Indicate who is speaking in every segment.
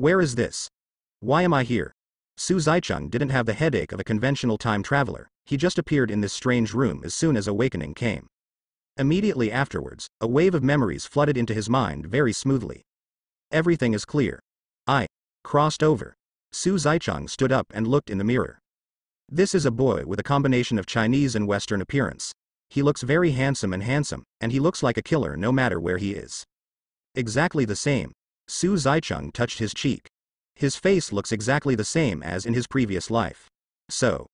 Speaker 1: Where is this? Why am I here? Su Zaicheng didn't have the headache of a conventional time traveler, he just appeared in this strange room as soon as awakening came. Immediately afterwards, a wave of memories flooded into his mind very smoothly. Everything is clear. I crossed over. Su Zaicheng stood up and looked in the mirror. This is a boy with a combination of Chinese and Western appearance. He looks very handsome and handsome, and he looks like a killer no matter where he is. Exactly the same. Su Zaicheng touched his cheek. His face looks exactly the same as in his previous life. So.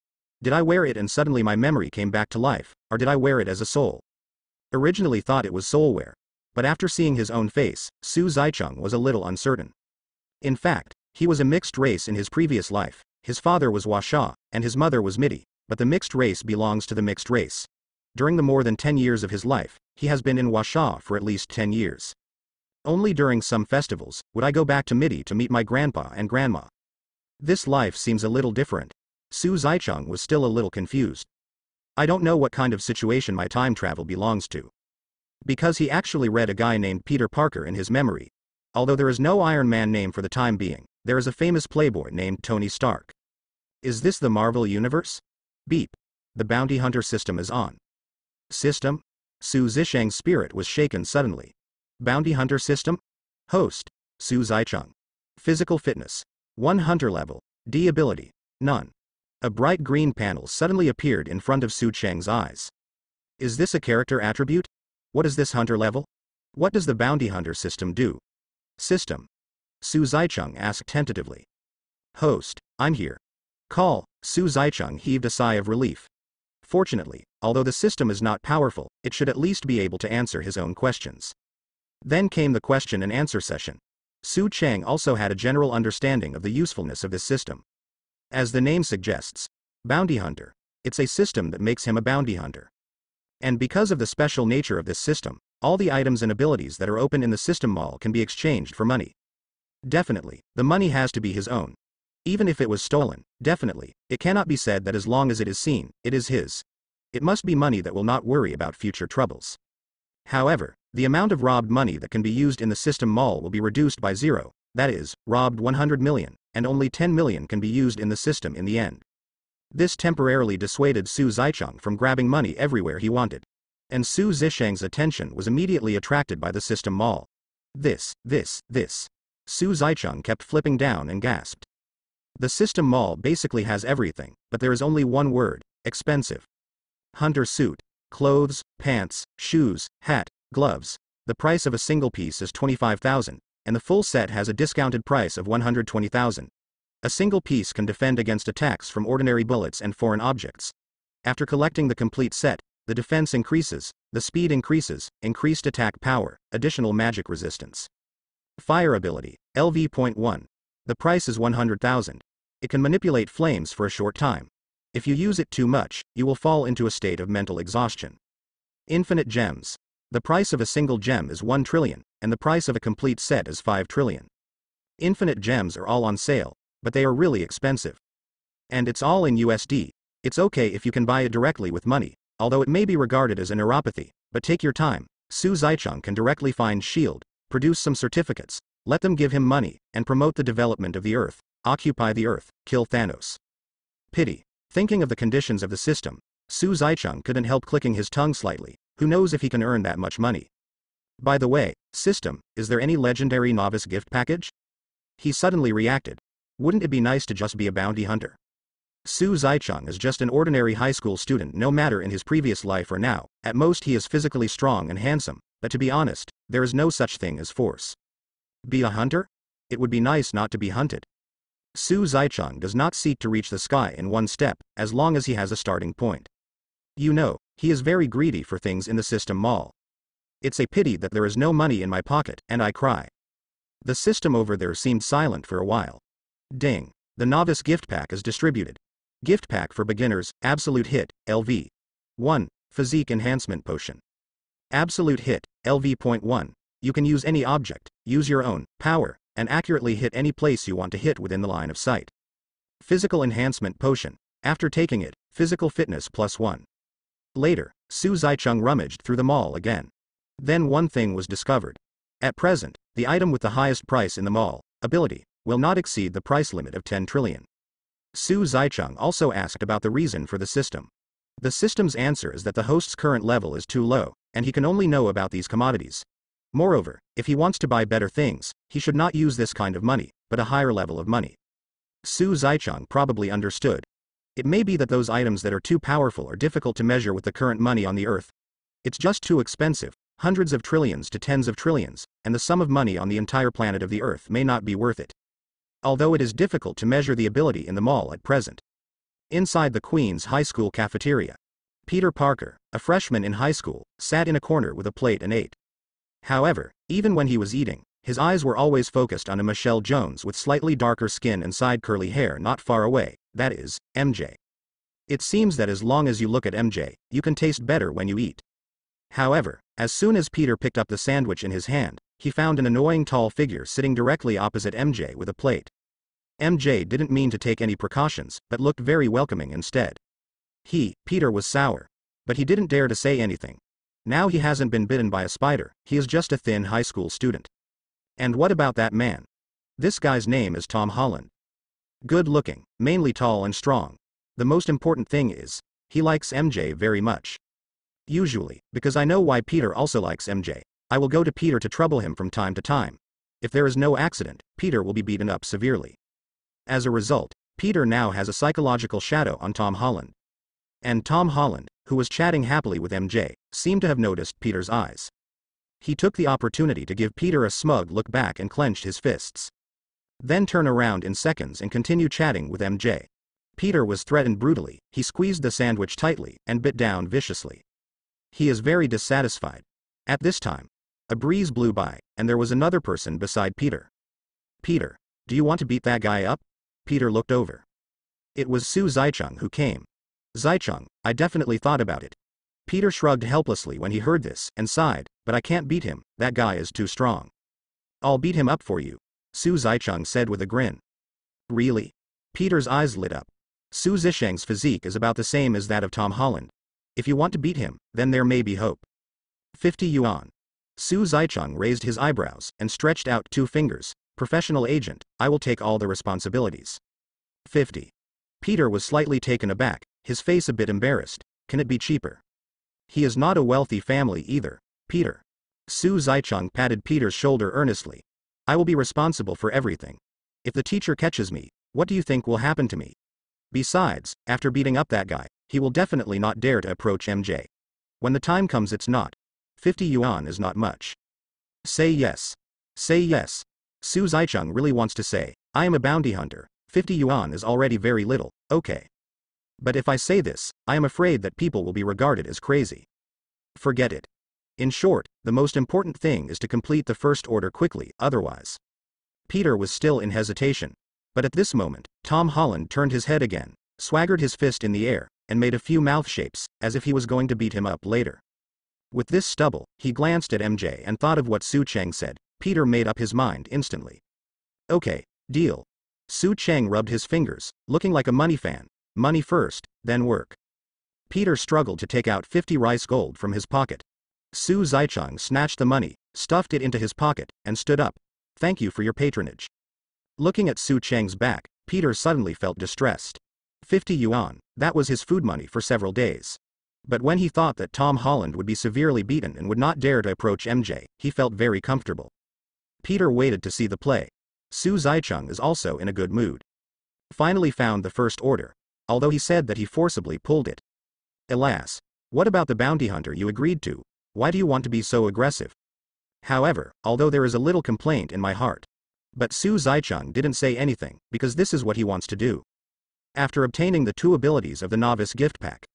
Speaker 1: Did I wear it and suddenly my memory came back to life, or did I wear it as a soul? Originally thought it was soulwear. But after seeing his own face, Su Zaicheng was a little uncertain. In fact, he was a mixed race in his previous life, his father was Washa, and his mother was Midi, but the mixed race belongs to the mixed race. During the more than 10 years of his life, he has been in Washa for at least 10 years. Only during some festivals would I go back to Midi to meet my grandpa and grandma. This life seems a little different. Su Zaicheng was still a little confused. I don't know what kind of situation my time travel belongs to. Because he actually read a guy named Peter Parker in his memory. Although there is no Iron Man name for the time being, there is a famous playboy named Tony Stark. Is this the Marvel Universe? Beep. The bounty hunter system is on. System? Su Zisheng's spirit was shaken suddenly. Bounty Hunter System? Host, Su Zaicheng. Physical Fitness. 1 Hunter Level. D Ability. None. A bright green panel suddenly appeared in front of Su Cheng's eyes. Is this a character attribute? What is this hunter level? What does the Bounty Hunter system do? System. Su Zaicheng asked tentatively. Host, I'm here. Call, Su Zaicheng heaved a sigh of relief. Fortunately, although the system is not powerful, it should at least be able to answer his own questions. Then came the question and answer session. Su Cheng also had a general understanding of the usefulness of this system. As the name suggests, bounty hunter, it's a system that makes him a bounty hunter. And because of the special nature of this system, all the items and abilities that are open in the system mall can be exchanged for money. Definitely, the money has to be his own. Even if it was stolen, definitely, it cannot be said that as long as it is seen, it is his. It must be money that will not worry about future troubles. However, the amount of robbed money that can be used in the system mall will be reduced by zero, that is, robbed 100 million, and only 10 million can be used in the system in the end. This temporarily dissuaded Su Zaicheng from grabbing money everywhere he wanted. And Su Zisheng's attention was immediately attracted by the system mall. This, this, this. Su Zaicheng kept flipping down and gasped. The system mall basically has everything, but there is only one word, expensive. Hunter suit, clothes, pants, shoes, hat, gloves. The price of a single piece is 25,000, and the full set has a discounted price of 120,000. A single piece can defend against attacks from ordinary bullets and foreign objects. After collecting the complete set, the defense increases, the speed increases, increased attack power, additional magic resistance. Fire ability, LV.1. The price is 100,000. It can manipulate flames for a short time. If you use it too much, you will fall into a state of mental exhaustion. Infinite gems. The price of a single gem is 1 trillion, and the price of a complete set is 5 trillion. Infinite gems are all on sale, but they are really expensive. And it's all in USD. It's okay if you can buy it directly with money, although it may be regarded as a neuropathy, but take your time. Su Zaicheng can directly find Shield, produce some certificates, let them give him money, and promote the development of the Earth, occupy the Earth, kill Thanos. Pity. Thinking of the conditions of the system, Su Zaicheng couldn't help clicking his tongue slightly, who knows if he can earn that much money. By the way, system, is there any legendary novice gift package? He suddenly reacted. Wouldn't it be nice to just be a bounty hunter? Su Zaicheng is just an ordinary high school student no matter in his previous life or now, at most he is physically strong and handsome, but to be honest, there is no such thing as force. Be a hunter? It would be nice not to be hunted. Su Zaicheng does not seek to reach the sky in one step, as long as he has a starting point. You know, he is very greedy for things in the system mall. It's a pity that there is no money in my pocket, and I cry. The system over there seemed silent for a while. Ding. The novice gift pack is distributed. Gift pack for beginners, Absolute Hit, LV. 1. Physique Enhancement Potion. Absolute Hit, LV.1. You can use any object, use your own power, and accurately hit any place you want to hit within the line of sight. Physical Enhancement Potion. After taking it, physical fitness plus 1. Later, Su Zaicheng rummaged through the mall again. Then one thing was discovered. At present, the item with the highest price in the mall, ability, will not exceed the price limit of 10 trillion. Su Zicheng also asked about the reason for the system. The system's answer is that the host's current level is too low, and he can only know about these commodities. Moreover, if he wants to buy better things, he should not use this kind of money, but a higher level of money. Su Zicheng probably understood. It may be that those items that are too powerful are difficult to measure with the current money on the earth. It's just too expensive, hundreds of trillions to tens of trillions, and the sum of money on the entire planet of the earth may not be worth it. Although it is difficult to measure the ability in the mall at present. Inside the Queen's high school cafeteria, Peter Parker, a freshman in high school, sat in a corner with a plate and ate. However, even when he was eating, his eyes were always focused on a Michelle Jones with slightly darker skin and side curly hair not far away, that is, MJ. It seems that as long as you look at MJ, you can taste better when you eat. However, as soon as Peter picked up the sandwich in his hand, he found an annoying tall figure sitting directly opposite MJ with a plate. MJ didn't mean to take any precautions, but looked very welcoming instead. He, Peter was sour. But he didn't dare to say anything. Now he hasn't been bitten by a spider, he is just a thin high school student. And what about that man? This guy's name is Tom Holland. Good looking, mainly tall and strong. The most important thing is, he likes MJ very much. Usually, because I know why Peter also likes MJ, I will go to Peter to trouble him from time to time. If there is no accident, Peter will be beaten up severely. As a result, Peter now has a psychological shadow on Tom Holland. And Tom Holland, who was chatting happily with MJ, seemed to have noticed Peter's eyes. He took the opportunity to give Peter a smug look back and clenched his fists. Then turn around in seconds and continue chatting with MJ. Peter was threatened brutally, he squeezed the sandwich tightly and bit down viciously. He is very dissatisfied. At this time, a breeze blew by, and there was another person beside Peter. Peter, do you want to beat that guy up? Peter looked over. It was Su Zicheng who came. Zicheng, I definitely thought about it. Peter shrugged helplessly when he heard this, and sighed, but I can't beat him, that guy is too strong. I'll beat him up for you, Su Zicheng said with a grin. Really? Peter's eyes lit up. Su Zicheng's physique is about the same as that of Tom Holland. If you want to beat him, then there may be hope. 50 yuan. Su Zicheng raised his eyebrows and stretched out two fingers, Professional agent, I will take all the responsibilities. 50. Peter was slightly taken aback, his face a bit embarrassed. Can it be cheaper? He is not a wealthy family either, Peter. Su Zicheng patted Peter's shoulder earnestly. I will be responsible for everything. If the teacher catches me, what do you think will happen to me? Besides, after beating up that guy, he will definitely not dare to approach MJ. When the time comes, it's not. 50 yuan is not much. Say yes. Say yes. Su Zicheng really wants to say, I am a bounty hunter, 50 yuan is already very little, okay. But if I say this, I am afraid that people will be regarded as crazy. Forget it. In short, the most important thing is to complete the first order quickly, otherwise. Peter was still in hesitation. But at this moment, Tom Holland turned his head again, swaggered his fist in the air, and made a few mouth shapes, as if he was going to beat him up later. With this stubble, he glanced at MJ and thought of what Su Cheng said, Peter made up his mind instantly. Okay, deal. Su Cheng rubbed his fingers, looking like a money fan. Money first, then work. Peter struggled to take out 50 rice gold from his pocket. Su Zicheng snatched the money, stuffed it into his pocket, and stood up. Thank you for your patronage. Looking at Su Cheng's back, Peter suddenly felt distressed. 50 yuan, that was his food money for several days. But when he thought that Tom Holland would be severely beaten and would not dare to approach MJ, he felt very comfortable. Peter waited to see the play. Su Zicheng is also in a good mood. Finally found the first order, although he said that he forcibly pulled it. Alas. What about the bounty hunter you agreed to? Why do you want to be so aggressive? However, although there is a little complaint in my heart. But Su Zicheng didn't say anything, because this is what he wants to do. After obtaining the two abilities of the novice gift pack,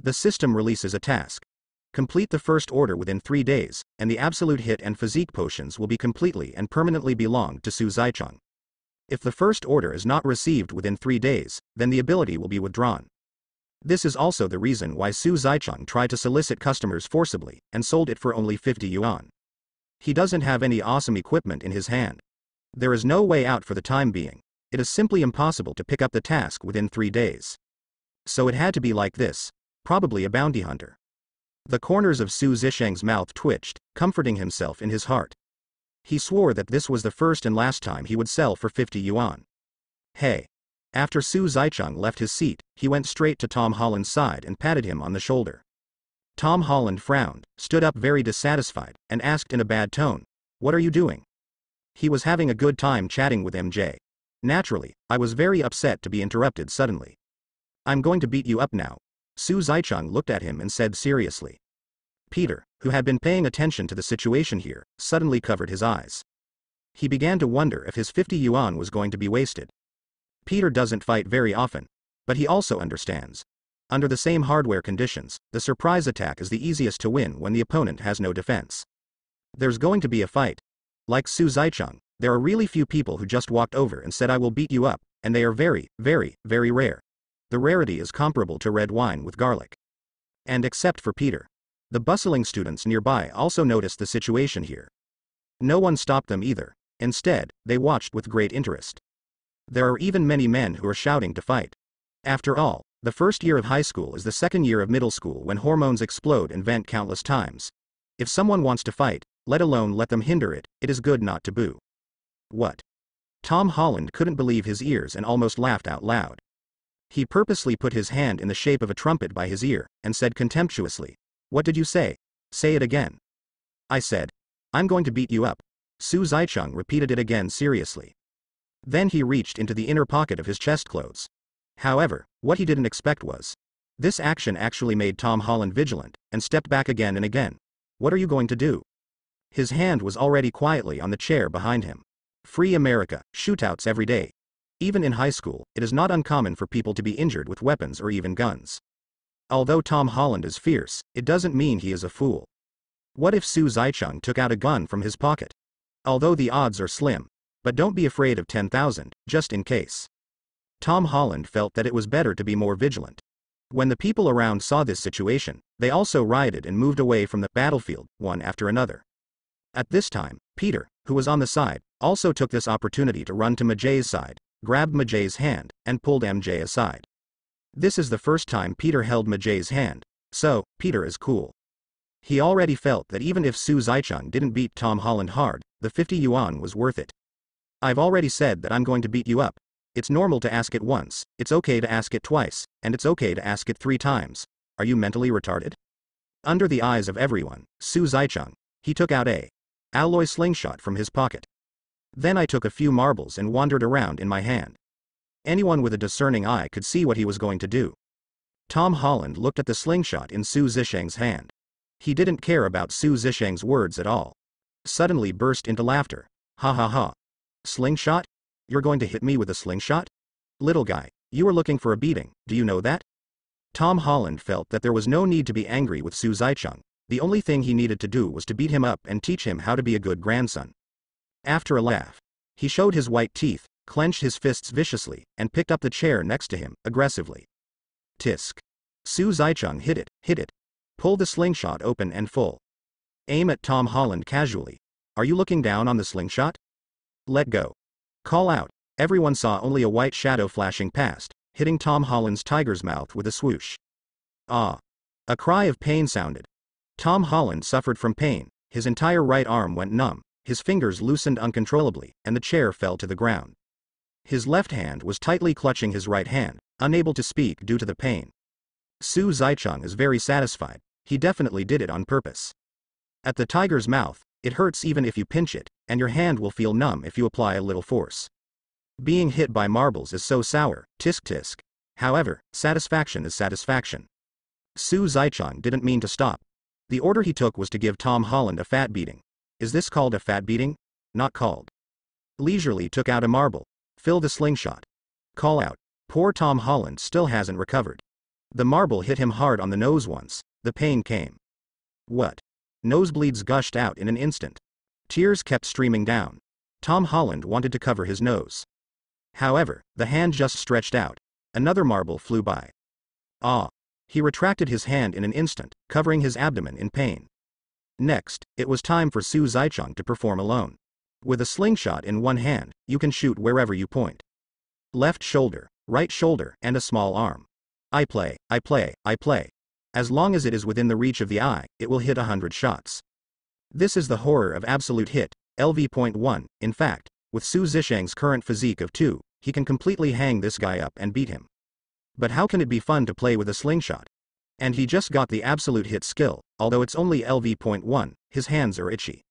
Speaker 1: the system releases a task. Complete the first order within three days, and the absolute hit and physique potions will be completely and permanently belong to Su Zicheng. If the first order is not received within three days, then the ability will be withdrawn. This is also the reason why Su Zicheng tried to solicit customers forcibly, and sold it for only 50 yuan. He doesn't have any awesome equipment in his hand. There is no way out for the time being. It is simply impossible to pick up the task within three days. So it had to be like this. Probably a bounty hunter. The corners of Su Zicheng's mouth twitched, comforting himself in his heart. He swore that this was the first and last time he would sell for 50 yuan. Hey. After Su Zicheng left his seat, he went straight to Tom Holland's side and patted him on the shoulder. Tom Holland frowned, stood up very dissatisfied, and asked in a bad tone, What are you doing? He was having a good time chatting with MJ. Naturally, I was very upset to be interrupted suddenly. I'm going to beat you up now. Su Zicheng looked at him and said seriously. Peter, who had been paying attention to the situation here, suddenly covered his eyes. He began to wonder if his 50 yuan was going to be wasted. Peter doesn't fight very often. But he also understands. Under the same hardware conditions, the surprise attack is the easiest to win when the opponent has no defense. There's going to be a fight, like Su Zicheng, there are really few people who just walked over and said I will beat you up, and they are very, very, very rare. The rarity is comparable to red wine with garlic. And except for Peter. The bustling students nearby also noticed the situation here. No one stopped them either. Instead, they watched with great interest. There are even many men who are shouting to fight. After all, the first year of high school is the second year of middle school when hormones explode and vent countless times. If someone wants to fight, let alone let them hinder it, it is good not to boo. What? Tom Holland couldn't believe his ears and almost laughed out loud. He purposely put his hand in the shape of a trumpet by his ear, and said contemptuously, What did you say? Say it again. I said, I'm going to beat you up. Su Zicheng repeated it again seriously. Then he reached into the inner pocket of his chest clothes. However, what he didn't expect was. This action actually made Tom Holland vigilant, and stepped back again and again. What are you going to do? His hand was already quietly on the chair behind him. Free America, shootouts every day. Even in high school, it is not uncommon for people to be injured with weapons or even guns. Although Tom Holland is fierce, it doesn't mean he is a fool. What if Su Zicheng took out a gun from his pocket? Although the odds are slim. But don't be afraid of 10,000, just in case. Tom Holland felt that it was better to be more vigilant. When the people around saw this situation, they also rioted and moved away from the battlefield, one after another. At this time, Peter, who was on the side, also took this opportunity to run to MJ's side, grabbed MJ's hand, and pulled MJ aside. This is the first time Peter held MJ's hand, so, Peter is cool. He already felt that even if Su Zicheng didn't beat Tom Holland hard, the 50 yuan was worth it. I've already said that I'm going to beat you up. It's normal to ask it once, it's okay to ask it twice, and it's okay to ask it three times. Are you mentally retarded? Under the eyes of everyone, Su Zicheng, he took out a alloy slingshot from his pocket. Then I took a few marbles and wandered around in my hand. Anyone with a discerning eye could see what he was going to do. Tom Holland looked at the slingshot in Su Zicheng's hand. He didn't care about Su Zicheng's words at all. Suddenly burst into laughter. Ha ha ha. Slingshot? You're going to hit me with a slingshot? Little guy, you are looking for a beating, do you know that? Tom Holland felt that there was no need to be angry with Su Zicheng. The only thing he needed to do was to beat him up and teach him how to be a good grandson. After a laugh, he showed his white teeth, clenched his fists viciously, and picked up the chair next to him, aggressively. Tisk. Su Zicheng hit it, hit it. Pull the slingshot open and full. Aim at Tom Holland casually. Are you looking down on the slingshot? Let go. Call out. Everyone saw only a white shadow flashing past, hitting Tom Holland's tiger's mouth with a swoosh. Ah. A cry of pain sounded, Tom Holland suffered from pain, his entire right arm went numb, his fingers loosened uncontrollably, and the chair fell to the ground. His left hand was tightly clutching his right hand, unable to speak due to the pain. Su Zicheng is very satisfied, he definitely did it on purpose. At the tiger's mouth, it hurts even if you pinch it, and your hand will feel numb if you apply a little force. Being hit by marbles is so sour, tisk tisk. However, satisfaction is satisfaction. Su Zicheng didn't mean to stop, the order he took was to give Tom Holland a fat beating. Is this called a fat beating? Not called. Leisurely took out a marble. Fill the slingshot. Call out. Poor Tom Holland still hasn't recovered. The marble hit him hard on the nose once. The pain came. What? Nosebleeds gushed out in an instant. Tears kept streaming down. Tom Holland wanted to cover his nose. However, the hand just stretched out. Another marble flew by. Ah, he retracted his hand in an instant, covering his abdomen in pain. Next, it was time for Su Zicheng to perform alone. With a slingshot in one hand, you can shoot wherever you point. Left shoulder, right shoulder, and a small arm. I play, I play, I play. As long as it is within the reach of the eye, it will hit a hundred shots. This is the horror of absolute hit, LV.1, in fact, with Su Zisheng's current physique of 2, he can completely hang this guy up and beat him. But how can it be fun to play with a slingshot? And he just got the absolute hit skill, although it's only LV.1, his hands are itchy.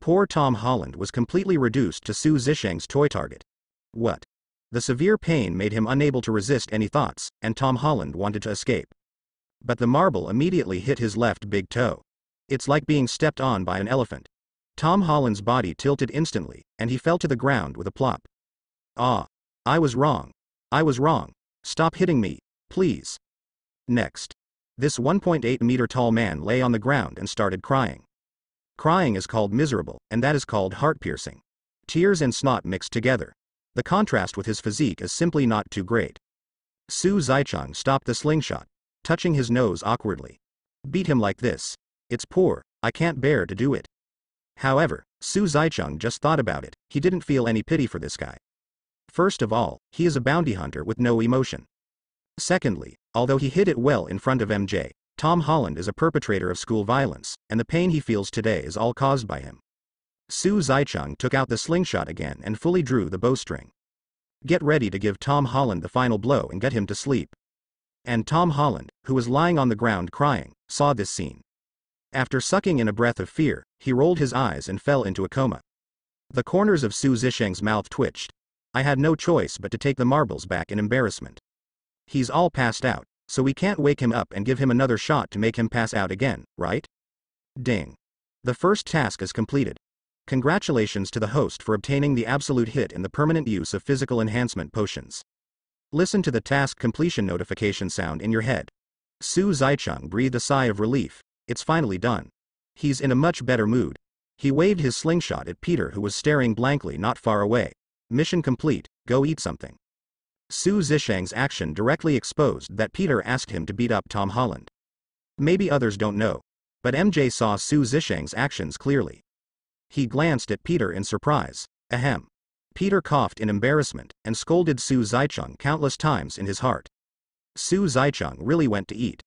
Speaker 1: Poor Tom Holland was completely reduced to Su Zisheng's toy target. What? The severe pain made him unable to resist any thoughts, and Tom Holland wanted to escape. But the marble immediately hit his left big toe. It's like being stepped on by an elephant. Tom Holland's body tilted instantly, and he fell to the ground with a plop. Ah. I was wrong. I was wrong. Stop hitting me, please. Next. This 1.8 meter tall man lay on the ground and started crying. Crying is called miserable, and that is called heart piercing. Tears and snot mixed together. The contrast with his physique is simply not too great. Su Zaichang stopped the slingshot, touching his nose awkwardly. Beat him like this. It's poor, I can't bear to do it. However, Su Zaichang just thought about it, he didn't feel any pity for this guy. First of all, he is a bounty hunter with no emotion. Secondly, although he hid it well in front of MJ, Tom Holland is a perpetrator of school violence, and the pain he feels today is all caused by him. Su Zaichang took out the slingshot again and fully drew the bowstring. Get ready to give Tom Holland the final blow and get him to sleep. And Tom Holland, who was lying on the ground crying, saw this scene. After sucking in a breath of fear, he rolled his eyes and fell into a coma. The corners of Su Zisheng's mouth twitched. I had no choice but to take the marbles back in embarrassment. He's all passed out, so we can't wake him up and give him another shot to make him pass out again, right? Ding. The first task is completed. Congratulations to the host for obtaining the absolute hit in the permanent use of physical enhancement potions. Listen to the task completion notification sound in your head. Su Zaichang breathed a sigh of relief, it's finally done. He's in a much better mood. He waved his slingshot at Peter who was staring blankly not far away. Mission complete, go eat something. Su Zisheng's action directly exposed that Peter asked him to beat up Tom Holland. Maybe others don't know. But MJ saw Su Zisheng's actions clearly. He glanced at Peter in surprise. Ahem. Peter coughed in embarrassment and scolded Su Zaichang countless times in his heart. Su Zaichang really went to eat.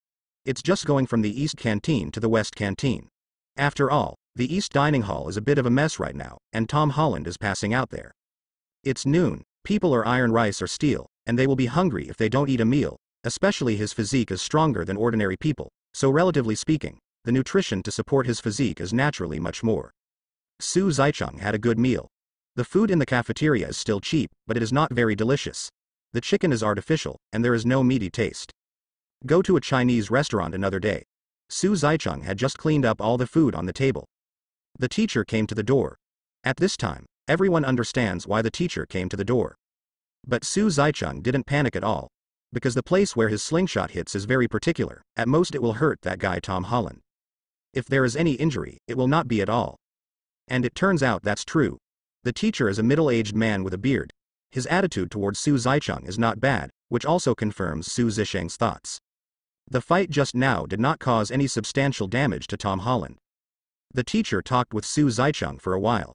Speaker 1: It's just going from the East Canteen to the West Canteen. After all, the East Dining Hall is a bit of a mess right now, and Tom Holland is passing out there. It's noon, people are iron rice or steel, and they will be hungry if they don't eat a meal, especially his physique is stronger than ordinary people, so relatively speaking, the nutrition to support his physique is naturally much more. Su Zaichang had a good meal. The food in the cafeteria is still cheap, but it is not very delicious. The chicken is artificial, and there is no meaty taste. Go to a Chinese restaurant another day. Su Zaichang had just cleaned up all the food on the table. The teacher came to the door. At this time, everyone understands why the teacher came to the door. But Su Zaichang didn't panic at all. Because the place where his slingshot hits is very particular, at most it will hurt that guy Tom Holland. If there is any injury, it will not be at all. And it turns out that's true. The teacher is a middle-aged man with a beard. His attitude towards Su Zaichang is not bad, which also confirms Su Zisheng's thoughts. The fight just now did not cause any substantial damage to Tom Holland. The teacher talked with Su Zaichang for a while.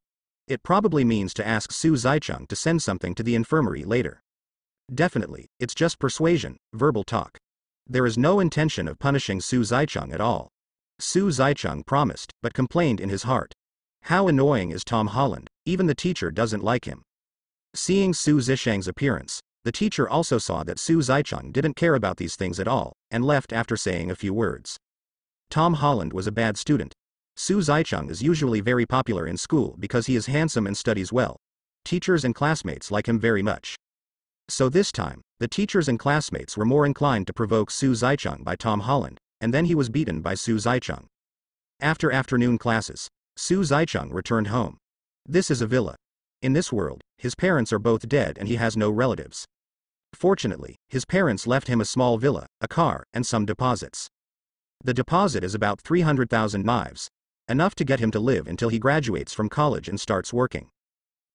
Speaker 1: It probably means to ask Su Zaichang to send something to the infirmary later. Definitely, it's just persuasion, verbal talk. There is no intention of punishing Su Zaichang at all. Su Zaichang promised, but complained in his heart. How annoying is Tom Holland, even the teacher doesn't like him. Seeing Su Zisheng's appearance, the teacher also saw that Su Zaichang didn't care about these things at all, and left after saying a few words. Tom Holland was a bad student. Su Zaichang is usually very popular in school because he is handsome and studies well. Teachers and classmates like him very much. So this time, the teachers and classmates were more inclined to provoke Su Zaichang by Tom Holland, and then he was beaten by Su Zaichang. After afternoon classes, Su Zaichang returned home. This is a villa. In this world, his parents are both dead and he has no relatives. Fortunately, his parents left him a small villa, a car, and some deposits. The deposit is about 300,000 knives, enough to get him to live until he graduates from college and starts working.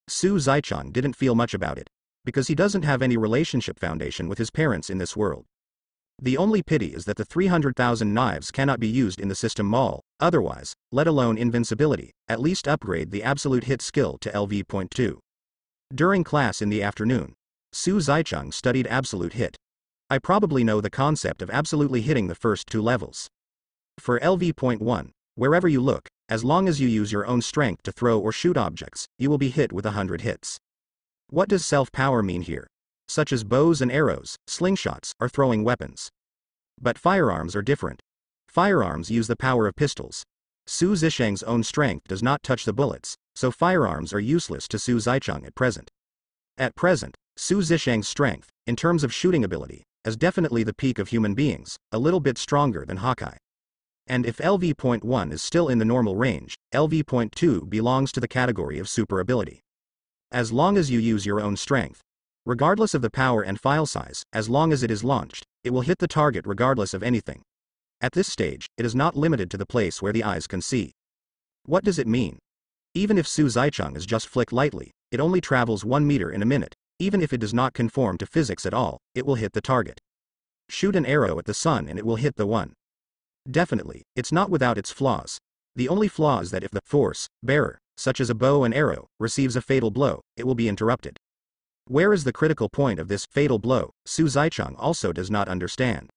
Speaker 1: Su Zaichang didn't feel much about it, because he doesn't have any relationship foundation with his parents in this world. The only pity is that the 300,000 knives cannot be used in the system mall, otherwise, let alone invincibility, at least upgrade the absolute hit skill to LV.2. During class in the afternoon, Su Zaichang studied absolute hit. I probably know the concept of absolutely hitting the first two levels. For LV.1, Wherever you look, as long as you use your own strength to throw or shoot objects, you will be hit with a hundred hits. What does self-power mean here? Such as bows and arrows, slingshots, or throwing weapons. But firearms are different. Firearms use the power of pistols. Su Zisheng's own strength does not touch the bullets, so firearms are useless to Su Zicheng at present. At present, Su Zisheng's strength, in terms of shooting ability, is definitely the peak of human beings, a little bit stronger than Hawkeye. And if LV.1 is still in the normal range, LV.2 belongs to the category of super ability. As long as you use your own strength, regardless of the power and file size, as long as it is launched, it will hit the target regardless of anything. At this stage, it is not limited to the place where the eyes can see. What does it mean? Even if Su Zicheng is just flicked lightly, it only travels 1 meter in a minute, even if it does not conform to physics at all, it will hit the target. Shoot an arrow at the sun and it will hit the one. Definitely, it's not without its flaws. The only flaw is that if the force bearer, such as a bow and arrow, receives a fatal blow, it will be interrupted. Where is the critical point of this fatal blow? Su Zicheng also does not understand.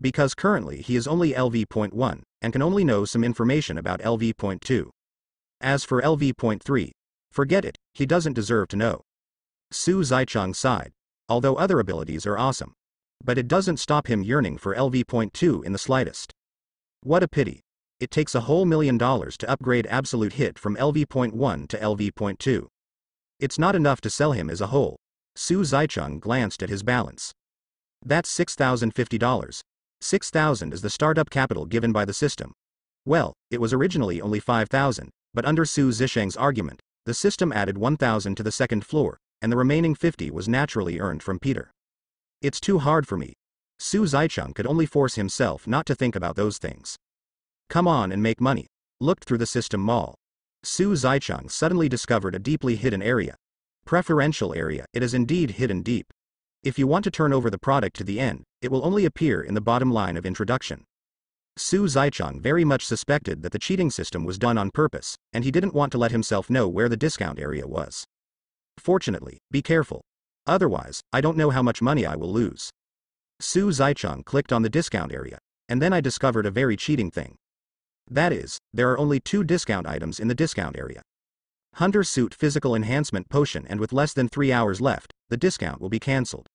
Speaker 1: Because currently he is only LV.1 and can only know some information about LV.2. As for LV.3, forget it, he doesn't deserve to know. Su Zicheng sighed. Although other abilities are awesome. But it doesn't stop him yearning for LV.2 in the slightest. What a pity. It takes a whole million dollars to upgrade Absolute Hit from LV.1 to LV.2. It's not enough to sell him as a whole. Su Zicheng glanced at his balance. That's $6,050. 6,000 is the startup capital given by the system. Well, it was originally only 5,000, but under Su Zisheng's argument, the system added 1,000 to the second floor, and the remaining 50 was naturally earned from Peter. It's too hard for me, Su Zicheng could only force himself not to think about those things. Come on and make money. Looked through the system mall. Su Zicheng suddenly discovered a deeply hidden area. Preferential area, it is indeed hidden deep. If you want to turn over the product to the end, it will only appear in the bottom line of introduction. Su Zicheng very much suspected that the cheating system was done on purpose, and he didn't want to let himself know where the discount area was. Fortunately, be careful. Otherwise, I don't know how much money I will lose. Su Zicheng clicked on the discount area, and then I discovered a very cheating thing. That is, there are only two discount items in the discount area. Hunter Suit Physical Enhancement Potion and with less than 3 hours left, the discount will be cancelled.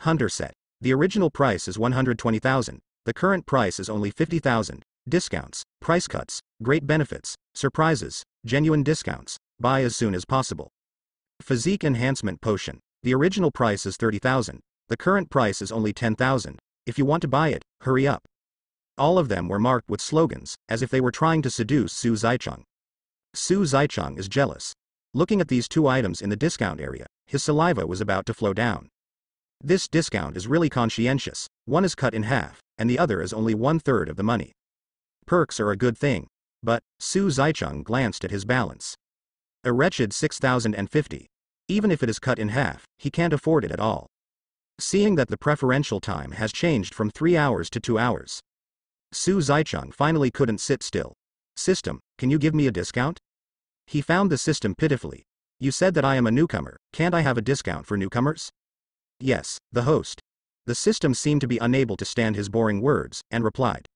Speaker 1: Hunter Set. The original price is 120,000, the current price is only 50,000. Discounts, price cuts, great benefits, surprises, genuine discounts, buy as soon as possible. Physique Enhancement Potion. The original price is 30,000, the current price is only 10,000. If you want to buy it, hurry up. All of them were marked with slogans, as if they were trying to seduce Su Zicheng. Su Zicheng is jealous. Looking at these two items in the discount area, his saliva was about to flow down. This discount is really conscientious, one is cut in half, and the other is only one third of the money. Perks are a good thing. But, Su Zicheng glanced at his balance. A wretched 6,050. Even if it is cut in half, he can't afford it at all. Seeing that the preferential time has changed from 3 hours to 2 hours. Su Zicheng finally couldn't sit still. System, can you give me a discount? He found the system pitifully. You said that I am a newcomer, can't I have a discount for newcomers? Yes, the host. The system seemed to be unable to stand his boring words, and replied.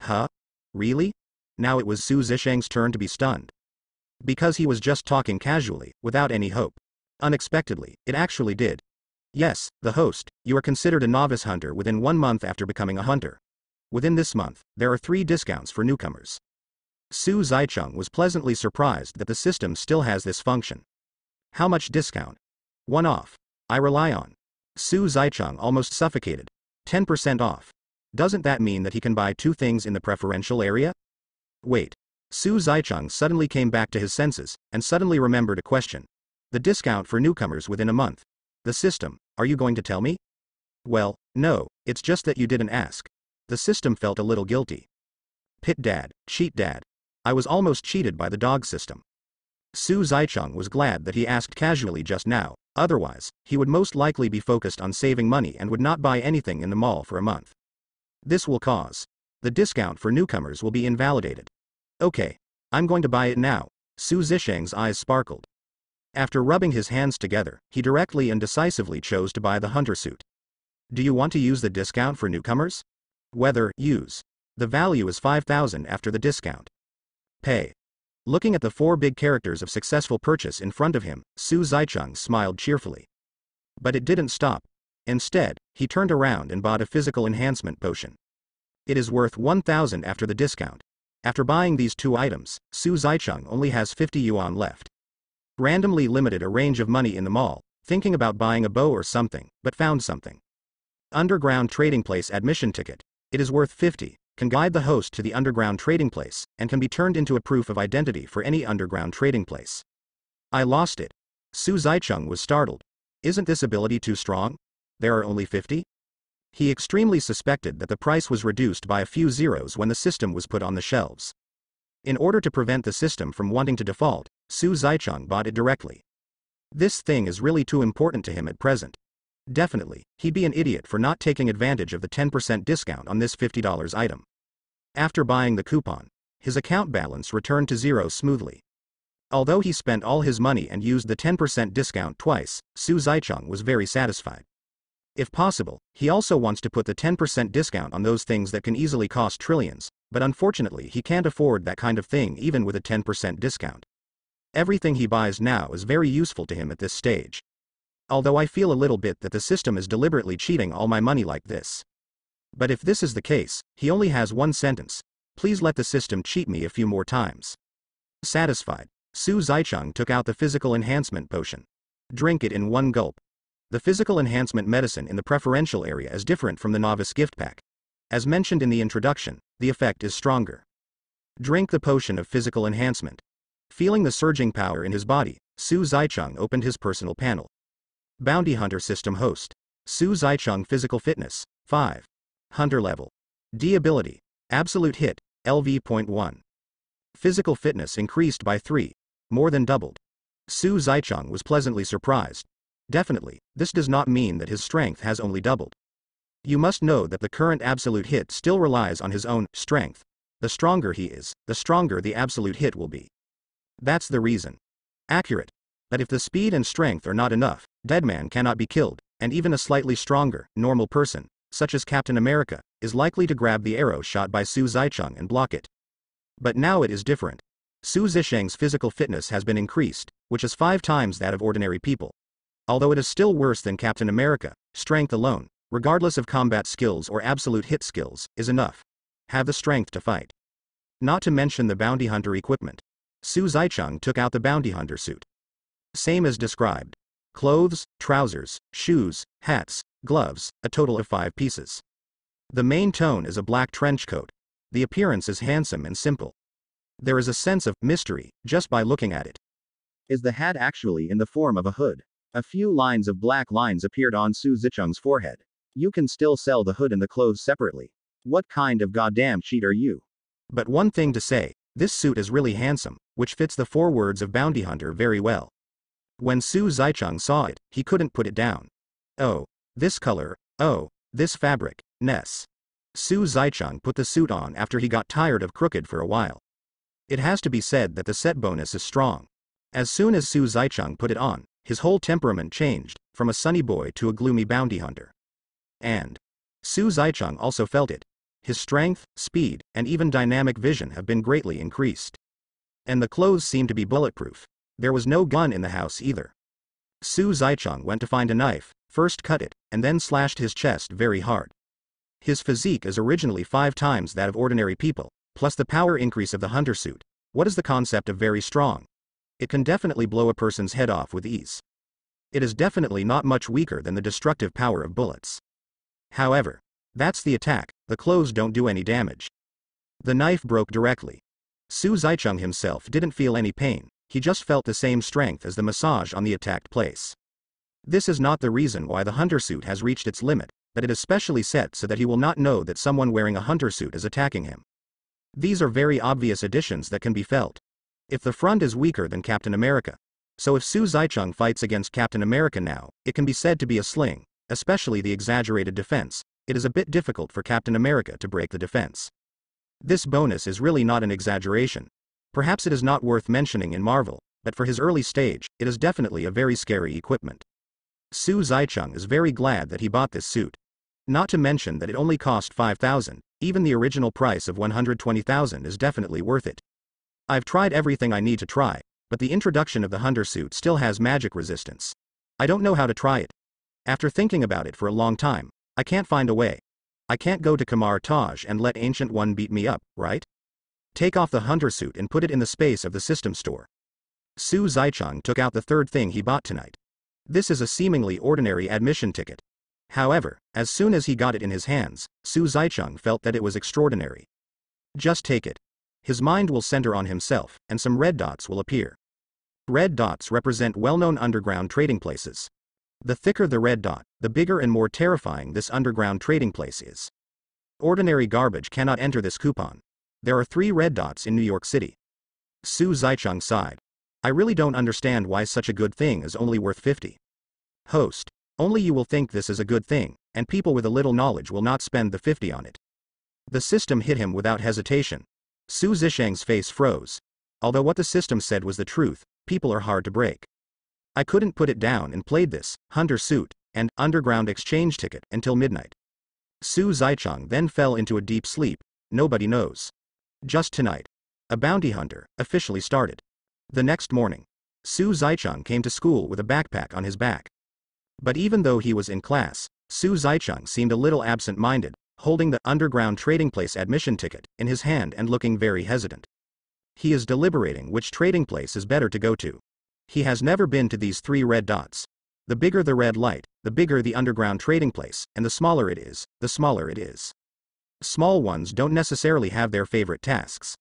Speaker 1: Huh? Really? Now it was Su Zisheng's turn to be stunned. Because he was just talking casually, without any hope. Unexpectedly, it actually did, Yes, the host, you are considered a novice hunter within one month after becoming a hunter. Within this month, there are three discounts for newcomers. Su Zicheng was pleasantly surprised that the system still has this function. How much discount? One off. I rely on. Su Zicheng almost suffocated. 10% off. Doesn't that mean that he can buy two things in the preferential area? Wait. Su Zicheng suddenly came back to his senses, and suddenly remembered a question. The discount for newcomers within a month. The system, are you going to tell me? Well, no, it's just that you didn't ask. The system felt a little guilty. Pit dad, cheat dad. I was almost cheated by the dog system. Su Zicheng was glad that he asked casually just now, otherwise, he would most likely be focused on saving money and would not buy anything in the mall for a month. This will cause. The discount for newcomers will be invalidated. Okay. I'm going to buy it now. Su Zisheng's eyes sparkled. After rubbing his hands together, he directly and decisively chose to buy the hunter suit. Do you want to use the discount for newcomers? Whether use. The value is 5000 after the discount. Pay. Looking at the four big characters of successful purchase in front of him, Su Zaicheng smiled cheerfully. But it didn't stop. Instead, he turned around and bought a physical enhancement potion. It is worth 1000 after the discount. After buying these two items, Su Zaicheng only has 50 yuan left. Randomly limited a range of money in the mall, thinking about buying a bow or something, but found something. Underground trading place admission ticket. It is worth 50, can guide the host to the underground trading place, and can be turned into a proof of identity for any underground trading place. I lost it. Su Zaicheng was startled. Isn't this ability too strong? There are only 50? He extremely suspected that the price was reduced by a few zeros when the system was put on the shelves. In order to prevent the system from wanting to default, Su Zaicheng bought it directly. This thing is really too important to him at present. Definitely, he'd be an idiot for not taking advantage of the 10% discount on this $50 item. After buying the coupon, his account balance returned to zero smoothly. Although he spent all his money and used the 10% discount twice, Su Zaicheng was very satisfied. If possible, he also wants to put the 10% discount on those things that can easily cost trillions, but unfortunately he can't afford that kind of thing even with a 10% discount. Everything he buys now is very useful to him at this stage although I feel a little bit that the system is deliberately cheating all my money like this. But if this is the case, he only has one sentence. Please let the system cheat me a few more times. Satisfied, Su Zaicheng took out the physical enhancement potion. Drink it in one gulp. The physical enhancement medicine in the preferential area is different from the novice gift pack. As mentioned in the introduction, the effect is stronger. Drink the potion of physical enhancement. Feeling the surging power in his body, Su Zaicheng opened his personal panel. Bounty Hunter System Host. Su Zaicheng Physical Fitness. 5. Hunter Level. D Ability. Absolute Hit. LV.1. Physical fitness increased by 3. More than doubled. Su Zaicheng was pleasantly surprised. Definitely, this does not mean that his strength has only doubled. You must know that the current absolute hit still relies on his own strength. The stronger he is, the stronger the absolute hit will be. That's the reason. Accurate. But if the speed and strength are not enough, Deadman cannot be killed, and even a slightly stronger, normal person, such as Captain America, is likely to grab the arrow shot by Su Zaicheng and block it. But now it is different. Su Zisheng's physical fitness has been increased, which is five times that of ordinary people. Although it is still worse than Captain America, strength alone, regardless of combat skills or absolute hit skills, is enough. Have the strength to fight. Not to mention the bounty hunter equipment. Su Zaicheng took out the bounty hunter suit. Same as described. Clothes, trousers, shoes, hats, gloves, a total of five pieces. The main tone is a black trench coat. The appearance is handsome and simple. There is a sense of mystery just by looking at it. Is the hat actually in the form of a hood? A few lines of black lines appeared on Su Zicheng's forehead. You can still sell the hood and the clothes separately. What kind of goddamn cheat are you? But one thing to say, this suit is really handsome, which fits the four words of bounty hunter very well. When Su Zaicheng saw it, he couldn't put it down. Oh, this color, oh, this fabric, Ness. Su Zaicheng put the suit on after he got tired of crooked for a while. It has to be said that the set bonus is strong. As soon as Su Zaicheng put it on, his whole temperament changed, from a sunny boy to a gloomy bounty hunter. And Su Zaicheng also felt it. His strength, speed, and even dynamic vision have been greatly increased. And the clothes seem to be bulletproof. There was no gun in the house either. Su Zaicheng went to find a knife, first cut it, and then slashed his chest very hard. His physique is originally five times that of ordinary people, plus the power increase of the hunter suit. What is the concept of very strong? It can definitely blow a person's head off with ease. It is definitely not much weaker than the destructive power of bullets. However, that's the attack, the clothes don't do any damage. The knife broke directly. Su Zaicheng himself didn't feel any pain, he just felt the same strength as the massage on the attacked place. This is not the reason why the hunter suit has reached its limit, but it is specially set so that he will not know that someone wearing a hunter suit is attacking him. These are very obvious additions that can be felt. If the front is weaker than Captain America, so if Su Zaicheng fights against Captain America now, it can be said to be a sling, especially the exaggerated defense, it is a bit difficult for Captain America to break the defense. This bonus is really not an exaggeration, Perhaps it is not worth mentioning in Marvel, but for his early stage, it is definitely a very scary equipment. Su Zaicheng is very glad that he bought this suit. Not to mention that it only cost 5000, even the original price of 120,000 is definitely worth it. I've tried everything I need to try, but the introduction of the hunter suit still has magic resistance. I don't know how to try it. After thinking about it for a long time, I can't find a way. I can't go to Kamar Taj and let Ancient One beat me up, right? Take off the hunter suit and put it in the space of the system store. Su Zaicheng took out the third thing he bought tonight. This is a seemingly ordinary admission ticket. However, as soon as he got it in his hands, Su Zaicheng felt that it was extraordinary. Just take it. His mind will center on himself, and some red dots will appear. Red dots represent well-known underground trading places. The thicker the red dot, the bigger and more terrifying this underground trading place is. Ordinary garbage cannot enter this coupon. There are three red dots in New York City. Su Zaicheng sighed. I really don't understand why such a good thing is only worth 50. Host. Only you will think this is a good thing, and people with a little knowledge will not spend the 50 on it. The system hit him without hesitation. Su Zisheng's face froze. Although what the system said was the truth, people are hard to break. I couldn't put it down and played this, Hunter Suit, and Underground Exchange Ticket until midnight. Su Zaicheng then fell into a deep sleep, nobody knows. Just tonight. A bounty hunter, officially started. The next morning. Su Zaicheng came to school with a backpack on his back. But even though he was in class, Su Zaicheng seemed a little absent-minded, holding the underground trading place admission ticket in his hand and looking very hesitant. He is deliberating which trading place is better to go to. He has never been to these three red dots. The bigger the red light, the bigger the underground trading place, and the smaller it is, the smaller it is. Small ones don't necessarily have their favorite tasks.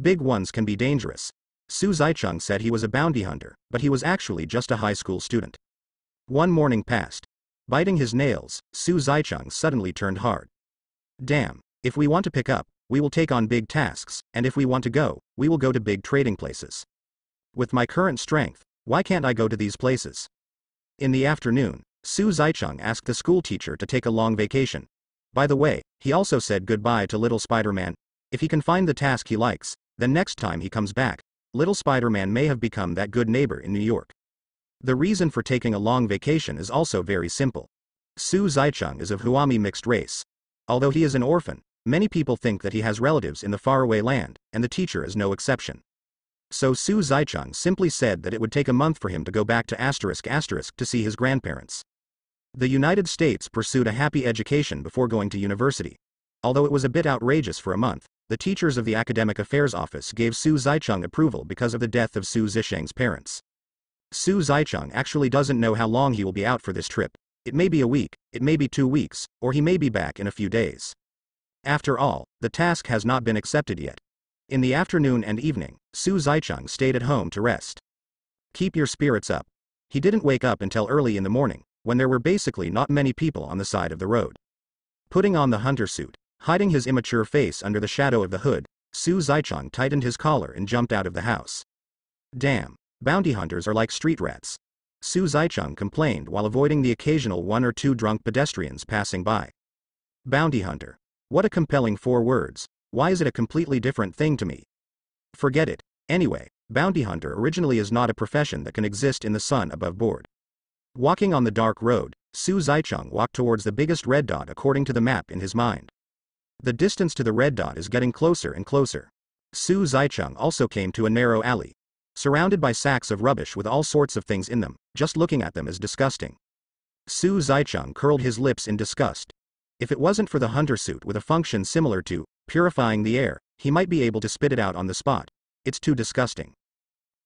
Speaker 1: Big ones can be dangerous. Su Zaicheng said he was a bounty hunter, but he was actually just a high school student. One morning passed. Biting his nails, Su Zaicheng suddenly turned hard. Damn, if we want to pick up, we will take on big tasks, and if we want to go, we will go to big trading places. With my current strength, why can't I go to these places? In the afternoon, Su Zaicheng asked the school teacher to take a long vacation. By the way, he also said goodbye to Little Spider-Man. If he can find the task he likes, then next time he comes back, Little Spider-Man may have become that good neighbor in New York. The reason for taking a long vacation is also very simple. Su Zaicheng is of Huami mixed race. Although he is an orphan, many people think that he has relatives in the faraway land, and the teacher is no exception. So Su Zaicheng simply said that it would take a month for him to go back to asterisk asterisk to see his grandparents. The United States pursued a happy education before going to university. Although it was a bit outrageous for a month, the teachers of the Academic Affairs Office gave Su Zaicheng approval because of the death of Su Zisheng's parents. Su Zaicheng actually doesn't know how long he will be out for this trip, it may be a week, it may be two weeks, or he may be back in a few days. After all, the task has not been accepted yet. In the afternoon and evening, Su Zaicheng stayed at home to rest. Keep your spirits up. He didn't wake up until early in the morning, when there were basically not many people on the side of the road. Putting on the hunter suit, hiding his immature face under the shadow of the hood, Su Zaicheng tightened his collar and jumped out of the house. Damn, bounty hunters are like street rats. Su Zaicheng complained while avoiding the occasional one or two drunk pedestrians passing by. Bounty hunter. What a compelling four words. Why is it a completely different thing to me? Forget it. Anyway, bounty hunter originally is not a profession that can exist in the sun above board. Walking on the dark road, Su Zaicheng walked towards the biggest red dot according to the map in his mind. The distance to the red dot is getting closer and closer. Su Zaicheng also came to a narrow alley, surrounded by sacks of rubbish with all sorts of things in them, just looking at them is disgusting. Su Zaicheng curled his lips in disgust. If it wasn't for the hunter suit with a function similar to purifying the air, he might be able to spit it out on the spot. It's too disgusting.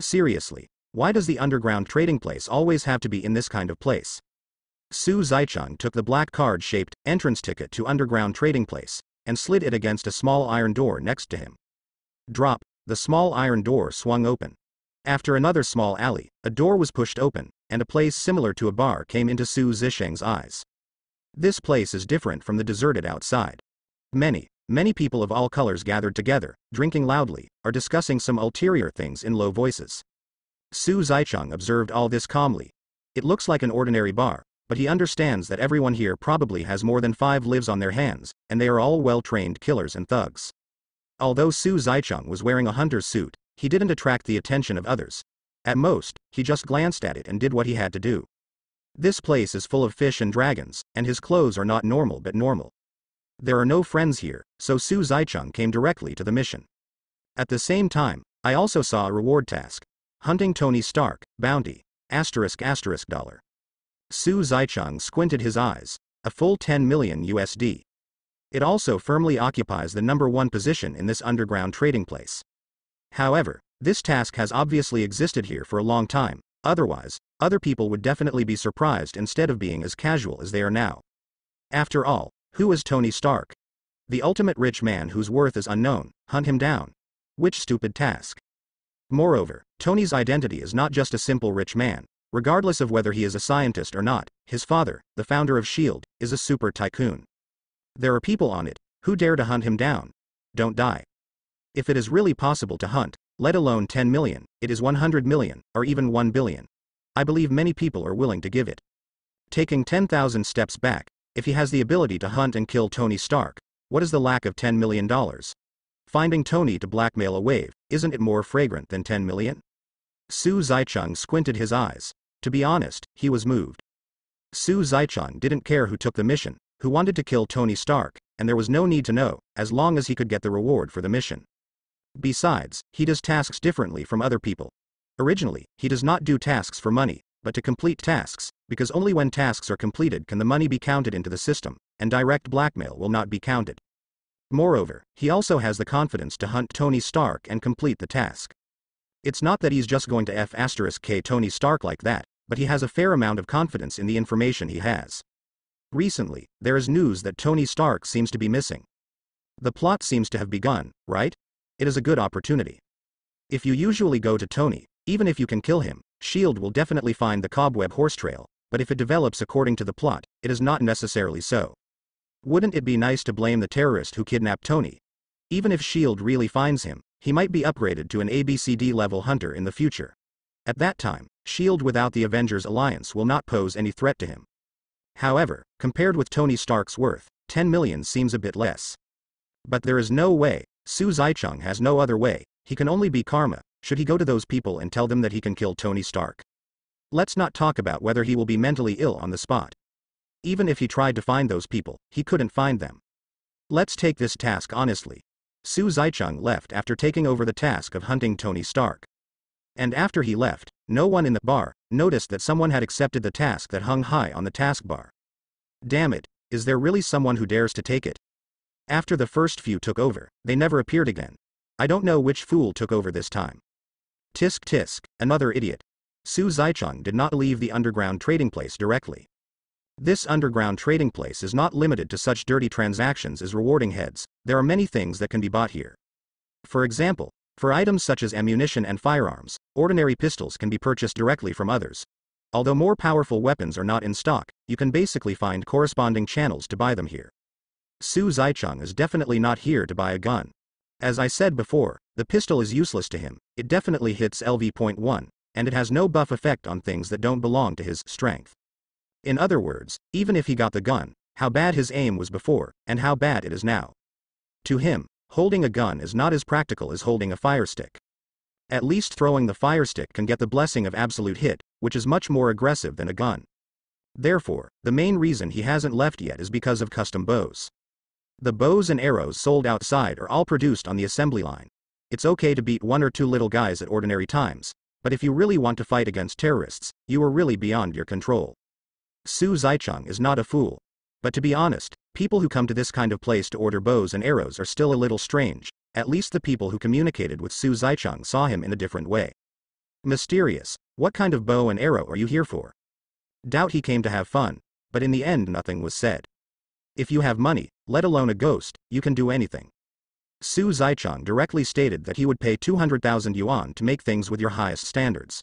Speaker 1: Seriously, why does the underground trading place always have to be in this kind of place? Su Zaicheng took the black card-shaped entrance ticket to underground trading place and slid it against a small iron door next to him. Drop, the small iron door swung open. After another small alley, a door was pushed open, and a place similar to a bar came into Su Zisheng's eyes. This place is different from the deserted outside. Many, many people of all colors gathered together, drinking loudly, are discussing some ulterior things in low voices. Su Zaicheng observed all this calmly. It looks like an ordinary bar, but he understands that everyone here probably has more than five lives on their hands, and they are all well-trained killers and thugs. Although Su Zaicheng was wearing a hunter's suit, he didn't attract the attention of others. At most, he just glanced at it and did what he had to do. This place is full of fish and dragons, and his clothes are not normal but normal. There are no friends here, so Su Zaicheng came directly to the mission. At the same time, I also saw a reward task. Hunting Tony Stark, bounty, asterisk asterisk dollar. Su Zaicheng squinted his eyes, a full 10 million USD. It also firmly occupies the number one position in this underground trading place. However, this task has obviously existed here for a long time, otherwise, other people would definitely be surprised instead of being as casual as they are now. After all, who is Tony Stark? The ultimate rich man whose worth is unknown, hunt him down. Which stupid task. Moreover, Tony's identity is not just a simple rich man, regardless of whether he is a scientist or not, his father, the founder of S.H.I.E.L.D., is a super tycoon. There are people on it, who dare to hunt him down. Don't die. If it is really possible to hunt, let alone 10 million, it is 100 million, or even 1 billion. I believe many people are willing to give it. Taking 10,000 steps back, if he has the ability to hunt and kill Tony Stark, what is the lack of $10 million? Finding Tony to blackmail a wave, isn't it more fragrant than 10 million? Su Zaicheng squinted his eyes. To be honest, he was moved. Su Zaicheng didn't care who took the mission, who wanted to kill Tony Stark, and there was no need to know, as long as he could get the reward for the mission. Besides, he does tasks differently from other people. Originally, he does not do tasks for money, but to complete tasks, because only when tasks are completed can the money be counted into the system, and direct blackmail will not be counted. Moreover, he also has the confidence to hunt Tony Stark and complete the task. It's not that he's just going to F asterisk K Tony Stark like that, but he has a fair amount of confidence in the information he has. Recently, there is news that Tony Stark seems to be missing. The plot seems to have begun, right? It is a good opportunity. If you usually go to Tony, even if you can kill him, S.H.I.E.L.D. will definitely find the cobweb horse trail, but if it develops according to the plot, it is not necessarily so. Wouldn't it be nice to blame the terrorist who kidnapped Tony? Even if S.H.I.E.L.D. really finds him, he might be upgraded to an ABCD level hunter in the future. At that time, S.H.I.E.L.D. without the Avengers Alliance will not pose any threat to him. However, compared with Tony Stark's worth, 10 million seems a bit less. But there is no way, Su Zaicheng has no other way, he can only be karma, should he go to those people and tell them that he can kill Tony Stark. Let's not talk about whether he will be mentally ill on the spot. Even if he tried to find those people, he couldn't find them. Let's take this task honestly. Su Zaicheng left after taking over the task of hunting Tony Stark. And after he left, no one in the bar noticed that someone had accepted the task that hung high on the taskbar. Damn it, is there really someone who dares to take it? After the first few took over, they never appeared again. I don't know which fool took over this time. Tisk tisk, another idiot. Su Zaicheng did not leave the underground trading place directly. This underground trading place is not limited to such dirty transactions as rewarding heads, there are many things that can be bought here. For example, for items such as ammunition and firearms, ordinary pistols can be purchased directly from others. Although more powerful weapons are not in stock, you can basically find corresponding channels to buy them here. Su Zaicheng is definitely not here to buy a gun. As I said before, the pistol is useless to him, it definitely hits LV.1, and it has no buff effect on things that don't belong to his strength. In other words, even if he got the gun, how bad his aim was before, and how bad it is now. To him, holding a gun is not as practical as holding a fire stick. At least throwing the fire stick can get the blessing of absolute hit, which is much more aggressive than a gun. Therefore, the main reason he hasn't left yet is because of custom bows. The bows and arrows sold outside are all produced on the assembly line. It's okay to beat one or two little guys at ordinary times, but if you really want to fight against terrorists, you are really beyond your control. Su Zaicheng is not a fool. But to be honest, people who come to this kind of place to order bows and arrows are still a little strange, at least the people who communicated with Su Zaicheng saw him in a different way. Mysterious, what kind of bow and arrow are you here for? Doubt he came to have fun, but in the end nothing was said. If you have money, let alone a ghost, you can do anything. Su Zaicheng directly stated that he would pay 200,000 yuan to make things with your highest standards.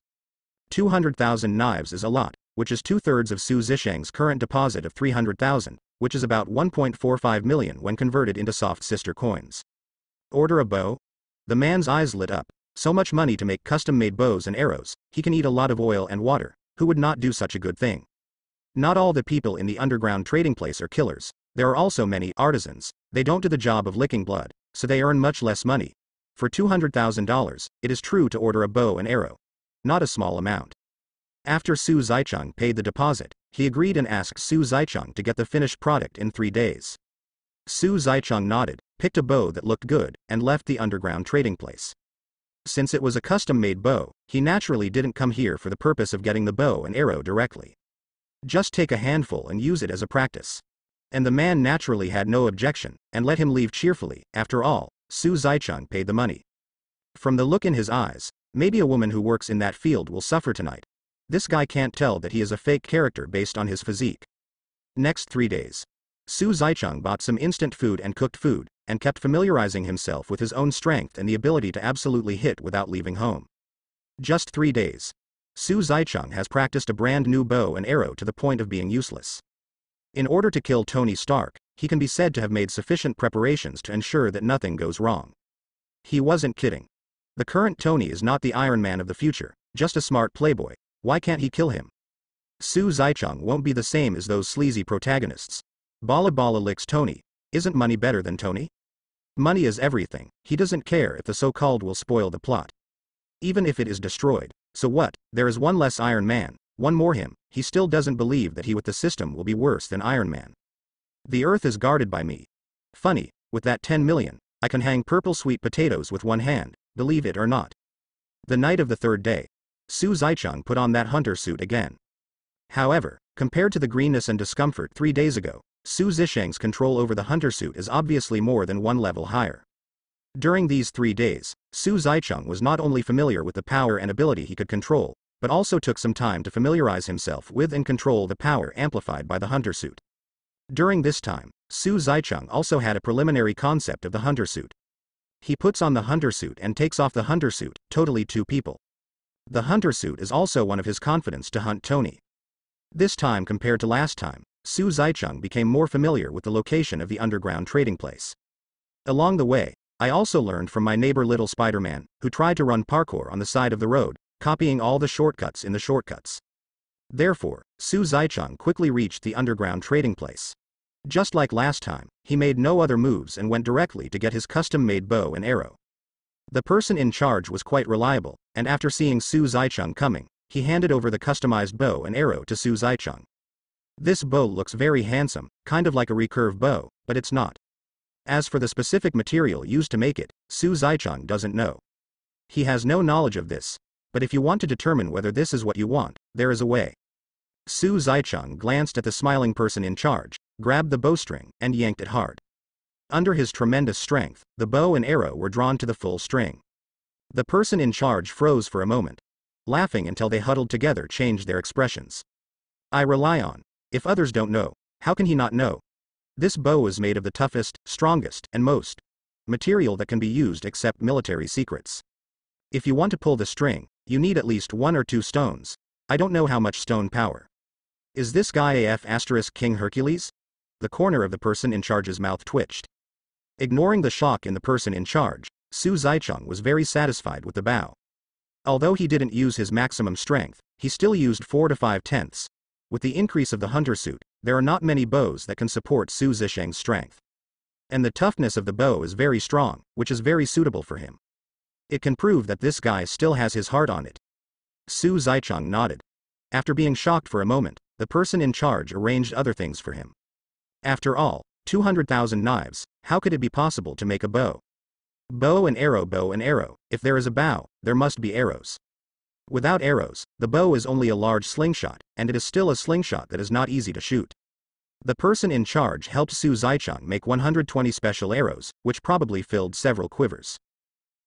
Speaker 1: 200,000 knives is a lot, which is two-thirds of Su Zisheng's current deposit of 300,000, which is about 1.45 million when converted into soft sister coins. Order a bow? The man's eyes lit up. So much money to make custom-made bows and arrows, he can eat a lot of oil and water, who would not do such a good thing? Not all the people in the underground trading place are killers, there are also many artisans, they don't do the job of licking blood, so they earn much less money. For $200,000, it is true to order a bow and arrow. Not a small amount. After Su Zaicheng paid the deposit, he agreed and asked Su Zaicheng to get the finished product in three days. Su Zaicheng nodded, picked a bow that looked good, and left the underground trading place. Since it was a custom-made bow, he naturally didn't come here for the purpose of getting the bow and arrow directly. Just take a handful and use it as a practice. And the man naturally had no objection, and let him leave cheerfully, after all, Su Zaicheng paid the money. From the look in his eyes, maybe a woman who works in that field will suffer tonight. This guy can't tell that he is a fake character based on his physique. Next three days. Su Zaicheng bought some instant food and cooked food, and kept familiarizing himself with his own strength and the ability to absolutely hit without leaving home. Just three days. Su Zaicheng has practiced a brand new bow and arrow to the point of being useless. In order to kill Tony Stark, he can be said to have made sufficient preparations to ensure that nothing goes wrong. He wasn't kidding. The current Tony is not the Iron Man of the future, just a smart playboy, why can't he kill him? Su Zaicheng won't be the same as those sleazy protagonists. Bala Bala licks Tony. Isn't money better than Tony? Money is everything, he doesn't care if the so-called will spoil the plot. Even if it is destroyed, so what, there is one less Iron Man, one more him, he still doesn't believe that he with the system will be worse than Iron Man. The earth is guarded by me. Funny, with that 10 million, I can hang purple sweet potatoes with one hand, believe it or not. The night of the third day, Su Zaicheng put on that hunter suit again. However, compared to the greenness and discomfort three days ago, Su Zisheng's control over the hunter suit is obviously more than one level higher. During these three days, Su Zaicheng was not only familiar with the power and ability he could control, but also took some time to familiarize himself with and control the power amplified by the hunter suit. During this time, Su Zaicheng also had a preliminary concept of the hunter suit. He puts on the hunter suit and takes off the hunter suit, totally two people. The hunter suit is also one of his confidence to hunt Tony. This time compared to last time, Su Zaicheng became more familiar with the location of the underground trading place. Along the way, I also learned from my neighbor Little Spider-Man, who tried to run parkour on the side of the road, copying all the shortcuts in the shortcuts. Therefore, Su Zaicheng quickly reached the underground trading place. Just like last time, he made no other moves and went directly to get his custom-made bow and arrow. The person in charge was quite reliable, and after seeing Su Zaicheng coming, he handed over the customized bow and arrow to Su Zaicheng. This bow looks very handsome, kind of like a recurve bow, but it's not. As for the specific material used to make it, Su Zaicheng doesn't know. He has no knowledge of this, but if you want to determine whether this is what you want, there is a way. Su Zaicheng glanced at the smiling person in charge, grabbed the bowstring, and yanked it hard. Under his tremendous strength, the bow and arrow were drawn to the full string. The person in charge froze for a moment. Laughing until they huddled together changed their expressions. I rely on. If others don't know, how can he not know? This bow is made of the toughest, strongest, and most material that can be used except military secrets. If you want to pull the string, you need at least one or two stones. I don't know how much stone power. Is this guy AF asterisk King Hercules? The corner of the person in charge's mouth twitched. Ignoring the shock in the person in charge, Su Zaicheng was very satisfied with the bow. Although he didn't use his maximum strength, he still used 4 to 5 tenths. With the increase of the hunter suit, there are not many bows that can support Su Zisheng's strength. And the toughness of the bow is very strong, which is very suitable for him. It can prove that this guy still has his heart on it. Su Zaicheng nodded. After being shocked for a moment, the person in charge arranged other things for him. After all, 200,000 knives, how could it be possible to make a bow? Bow and arrow bow and arrow, if there is a bow, there must be arrows. Without arrows, the bow is only a large slingshot, and it is still a slingshot that is not easy to shoot. The person in charge helped Su Zaicheng make 120 special arrows, which probably filled several quivers.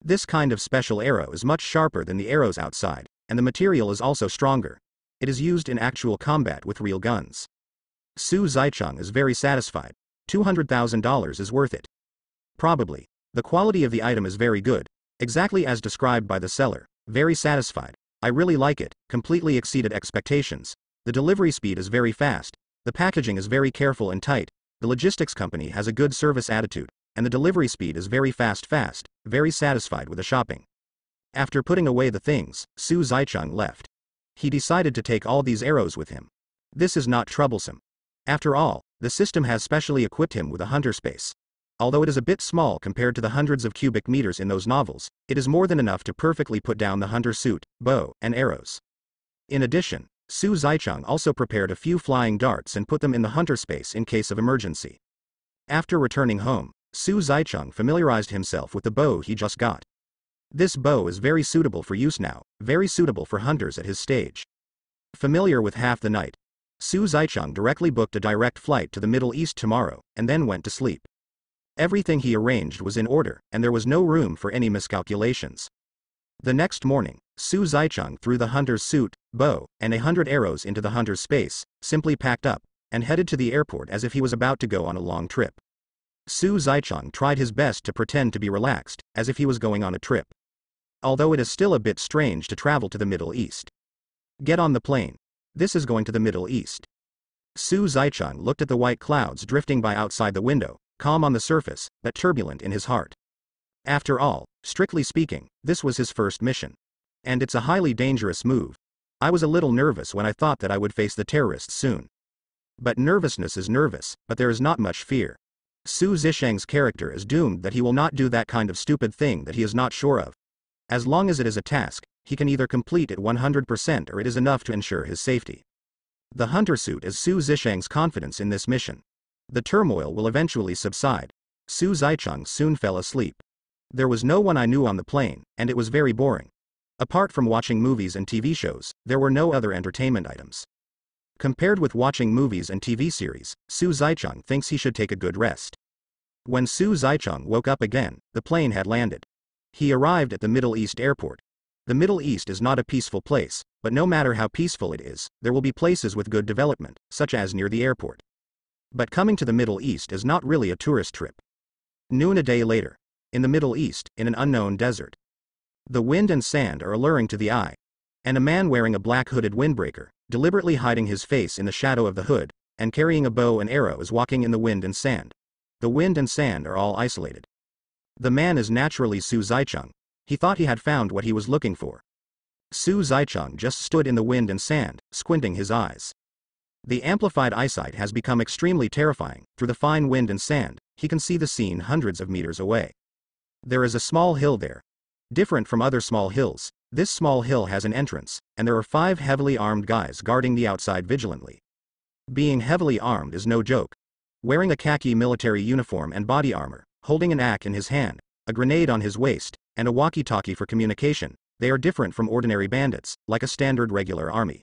Speaker 1: This kind of special arrow is much sharper than the arrows outside, and the material is also stronger. It is used in actual combat with real guns. Su Zaicheng is very satisfied. $200,000 is worth it. Probably. The quality of the item is very good, exactly as described by the seller. Very satisfied. I really like it, completely exceeded expectations. The delivery speed is very fast. The packaging is very careful and tight. The logistics company has a good service attitude and the delivery speed is very fast fast, very satisfied with the shopping. After putting away the things, Su Zaicheng left. He decided to take all these arrows with him. This is not troublesome. After all, the system has specially equipped him with a hunter space. Although it is a bit small compared to the hundreds of cubic meters in those novels, it is more than enough to perfectly put down the hunter suit, bow, and arrows. In addition, Su Zaicheng also prepared a few flying darts and put them in the hunter space in case of emergency. After returning home, Su Zaicheng familiarized himself with the bow he just got. This bow is very suitable for use now, very suitable for hunters at his stage. Familiar with half the night, Su Zaicheng directly booked a direct flight to the Middle East tomorrow, and then went to sleep. Everything he arranged was in order, and there was no room for any miscalculations. The next morning, Su Zaicheng threw the hunter's suit, bow, and a hundred arrows into the hunter's space, simply packed up, and headed to the airport as if he was about to go on a long trip. Su Zaicheng tried his best to pretend to be relaxed, as if he was going on a trip. Although it is still a bit strange to travel to the Middle East. Get on the plane. This is going to the Middle East. Su Zaicheng looked at the white clouds drifting by outside the window, calm on the surface, but turbulent in his heart. After all, strictly speaking, this was his first mission. And it's a highly dangerous move. I was a little nervous when I thought that I would face the terrorists soon. But nervousness is nervous, but there is not much fear. Su Zisheng's character is doomed that he will not do that kind of stupid thing that he is not sure of. As long as it is a task, he can either complete it 100% or it is enough to ensure his safety. The hunter suit is Su Zisheng's confidence in this mission. The turmoil will eventually subside. Su Zaicheng soon fell asleep. There was no one I knew on the plane, and it was very boring. Apart from watching movies and TV shows, there were no other entertainment items. Compared with watching movies and TV series, Su Zaicheng thinks he should take a good rest. When Su Zaicheng woke up again, the plane had landed. He arrived at the Middle East airport, the Middle East is not a peaceful place, but no matter how peaceful it is, there will be places with good development, such as near the airport. But coming to the Middle East is not really a tourist trip. Noon a day later. In the Middle East, in an unknown desert. The wind and sand are alluring to the eye. And a man wearing a black hooded windbreaker, deliberately hiding his face in the shadow of the hood, and carrying a bow and arrow is walking in the wind and sand. The wind and sand are all isolated. The man is naturally Su Zaicheng, he thought he had found what he was looking for. Su Zaicheng just stood in the wind and sand, squinting his eyes. The amplified eyesight has become extremely terrifying, through the fine wind and sand, he can see the scene hundreds of meters away. There is a small hill there. Different from other small hills, this small hill has an entrance, and there are five heavily armed guys guarding the outside vigilantly. Being heavily armed is no joke. Wearing a khaki military uniform and body armor, holding an AK in his hand, a grenade on his waist, and a walkie-talkie for communication, they are different from ordinary bandits, like a standard regular army.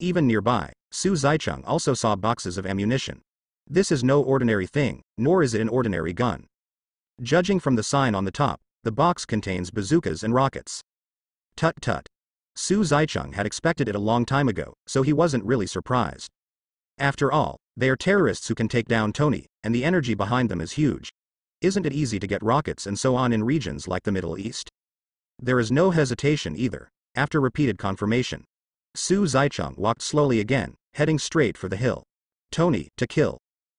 Speaker 1: Even nearby, Su Zaicheng also saw boxes of ammunition. This is no ordinary thing, nor is it an ordinary gun. Judging from the sign on the top, the box contains bazookas and rockets. Tut tut. Su Zaicheng had expected it a long time ago, so he wasn't really surprised. After all, they are terrorists who can take down Tony, and the energy behind them is huge, isn't it easy to get rockets and so on in regions like the Middle East? There is no hesitation either, after repeated confirmation. Su Zaicheng walked slowly again, heading straight for the hill. Tony, to kill.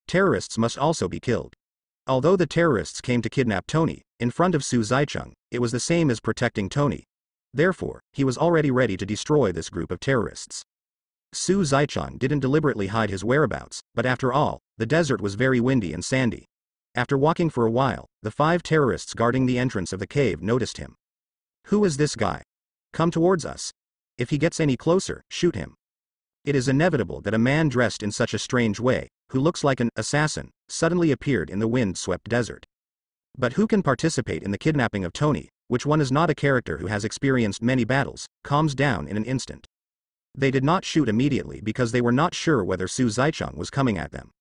Speaker 1: Terrorists must also be killed. Although the terrorists came to kidnap Tony, in front of Su Zaicheng, it was the same as protecting Tony. Therefore, he was already ready to destroy this group of terrorists. Su Zaicheng didn't deliberately hide his whereabouts, but after all, the desert was very windy and sandy. After walking for a while, the five terrorists guarding the entrance of the cave noticed him. Who is this guy? Come towards us. If he gets any closer, shoot him. It is inevitable that a man dressed in such a strange way, who looks like an assassin, suddenly appeared in the wind-swept desert. But who can participate in the kidnapping of Tony, which one is not a character who has experienced many battles, calms down in an instant. They did not shoot immediately because they were not sure whether Su Zaicheng was coming at them.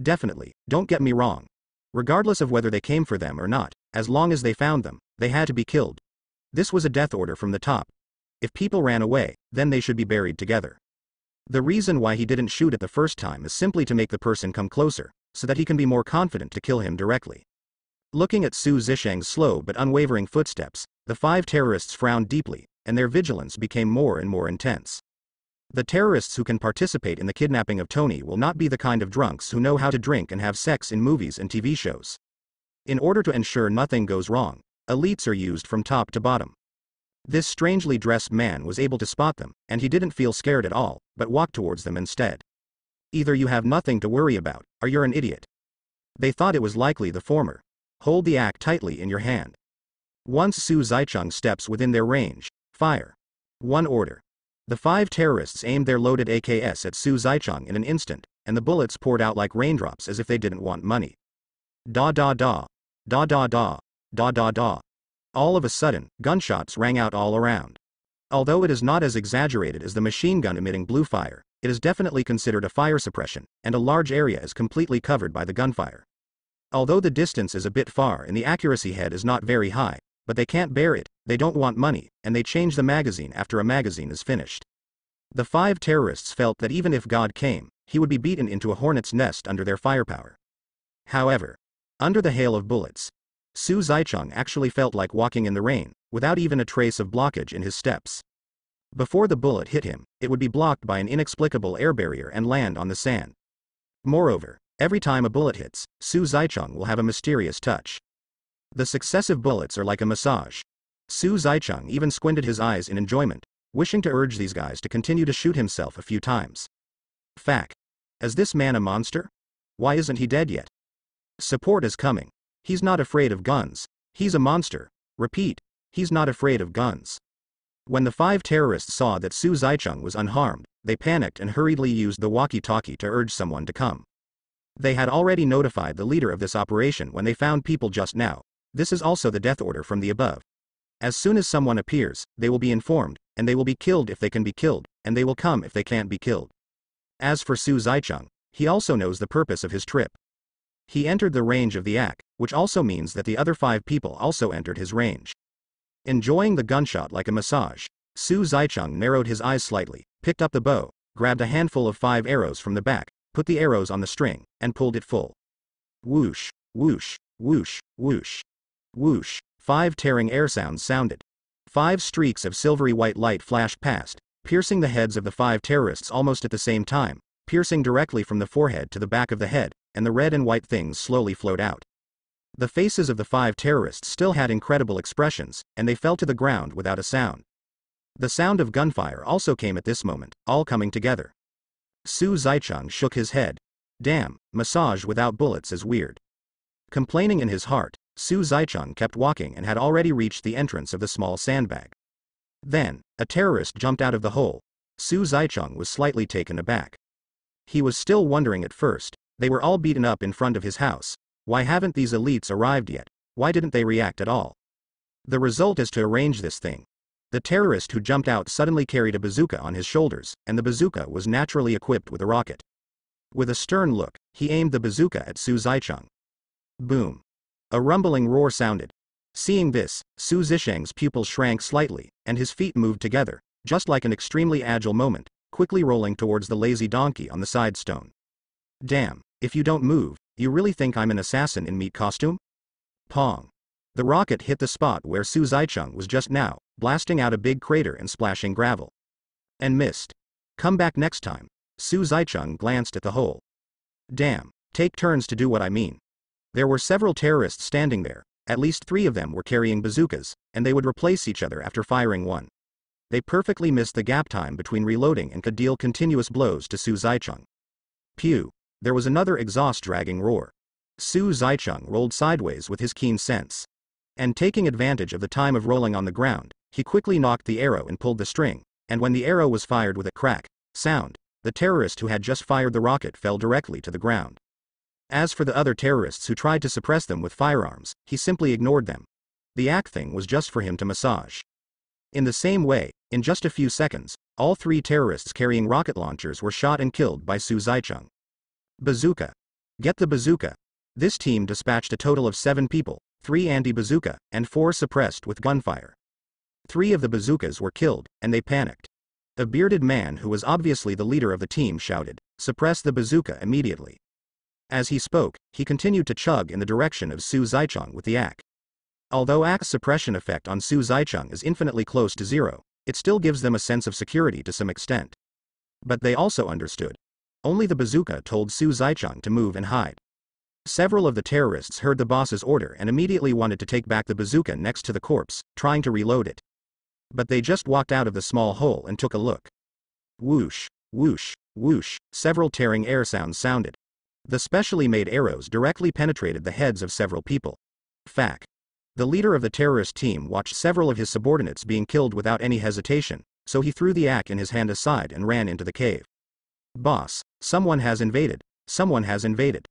Speaker 1: Definitely, don't get me wrong, Regardless of whether they came for them or not, as long as they found them, they had to be killed. This was a death order from the top. If people ran away, then they should be buried together. The reason why he didn't shoot at the first time is simply to make the person come closer, so that he can be more confident to kill him directly. Looking at Su Zisheng's slow but unwavering footsteps, the five terrorists frowned deeply, and their vigilance became more and more intense. The terrorists who can participate in the kidnapping of Tony will not be the kind of drunks who know how to drink and have sex in movies and TV shows. In order to ensure nothing goes wrong, elites are used from top to bottom. This strangely dressed man was able to spot them, and he didn't feel scared at all, but walked towards them instead. Either you have nothing to worry about, or you're an idiot. They thought it was likely the former. Hold the AK tightly in your hand. Once Su Zaicheng steps within their range, fire. One order. The five terrorists aimed their loaded AKS at Su Zaicheng in an instant, and the bullets poured out like raindrops as if they didn't want money. Da da da. Da da da. Da da da. All of a sudden, gunshots rang out all around. Although it is not as exaggerated as the machine gun emitting blue fire, it is definitely considered a fire suppression, and a large area is completely covered by the gunfire. Although the distance is a bit far and the accuracy head is not very high, but they can't bear it, they don't want money, and they change the magazine after a magazine is finished. The five terrorists felt that even if God came, he would be beaten into a hornet's nest under their firepower. However, under the hail of bullets, Su Zaicheng actually felt like walking in the rain, without even a trace of blockage in his steps. Before the bullet hit him, it would be blocked by an inexplicable air barrier and land on the sand. Moreover, every time a bullet hits, Su Zaicheng will have a mysterious touch. The successive bullets are like a massage. Su Zaicheng even squinted his eyes in enjoyment, wishing to urge these guys to continue to shoot himself a few times. Fact. Is this man a monster? Why isn't he dead yet? Support is coming. He's not afraid of guns. He's a monster. Repeat. He's not afraid of guns. When the five terrorists saw that Su Zaicheng was unharmed, they panicked and hurriedly used the walkie-talkie to urge someone to come. They had already notified the leader of this operation when they found people just now. This is also the death order from the above. As soon as someone appears, they will be informed, and they will be killed if they can be killed, and they will come if they can't be killed. As for Su Zaicheng, he also knows the purpose of his trip. He entered the range of the AK, which also means that the other five people also entered his range. Enjoying the gunshot like a massage, Su Zaicheng narrowed his eyes slightly, picked up the bow, grabbed a handful of five arrows from the back, put the arrows on the string, and pulled it full. Whoosh, whoosh, whoosh, whoosh, whoosh, five tearing air sounds sounded. Five streaks of silvery white light flashed past, piercing the heads of the five terrorists almost at the same time, piercing directly from the forehead to the back of the head, and the red and white things slowly flowed out. The faces of the five terrorists still had incredible expressions, and they fell to the ground without a sound. The sound of gunfire also came at this moment, all coming together. Su Zaicheng shook his head. Damn, massage without bullets is weird. Complaining in his heart, Su Zaicheng kept walking and had already reached the entrance of the small sandbag. Then, a terrorist jumped out of the hole. Su Zaicheng was slightly taken aback. He was still wondering at first, they were all beaten up in front of his house. Why haven't these elites arrived yet? Why didn't they react at all? The result is to arrange this thing. The terrorist who jumped out suddenly carried a bazooka on his shoulders, and the bazooka was naturally equipped with a rocket. With a stern look, he aimed the bazooka at Su Zaicheng. Boom. A rumbling roar sounded. Seeing this, Su Zisheng's pupils shrank slightly, and his feet moved together, just like an extremely agile moment, quickly rolling towards the lazy donkey on the side stone. Damn, if you don't move, you really think I'm an assassin in meat costume? Pong. The rocket hit the spot where Su Zaicheng was just now, blasting out a big crater and splashing gravel. And missed. Come back next time. Su Zaicheng glanced at the hole. Damn, take turns to do what I mean. There were several terrorists standing there, at least three of them were carrying bazookas, and they would replace each other after firing one. They perfectly missed the gap time between reloading and could deal continuous blows to Su Zaicheng. Pew. There was another exhaust-dragging roar. Su Zaicheng rolled sideways with his keen sense. And taking advantage of the time of rolling on the ground, he quickly knocked the arrow and pulled the string, and when the arrow was fired with a crack, sound, the terrorist who had just fired the rocket fell directly to the ground. As for the other terrorists who tried to suppress them with firearms, he simply ignored them. The act thing was just for him to massage. In the same way, in just a few seconds, all three terrorists carrying rocket launchers were shot and killed by Su Zaicheng. Bazooka. Get the bazooka. This team dispatched a total of seven people, three anti-bazooka, and four suppressed with gunfire. Three of the bazookas were killed, and they panicked. A bearded man who was obviously the leader of the team shouted, suppress the bazooka immediately. As he spoke, he continued to chug in the direction of Su Zaicheng with the AK. Although AK's suppression effect on Su Zaicheng is infinitely close to zero, it still gives them a sense of security to some extent. But they also understood, only the bazooka told Su Zaicheng to move and hide. Several of the terrorists heard the boss's order and immediately wanted to take back the bazooka next to the corpse, trying to reload it. But they just walked out of the small hole and took a look. Whoosh, whoosh, whoosh, several tearing air sounds sounded. The specially made arrows directly penetrated the heads of several people. Fact. The leader of the terrorist team watched several of his subordinates being killed without any hesitation, so he threw the AK in his hand aside and ran into the cave. Boss, someone has invaded. Someone has invaded.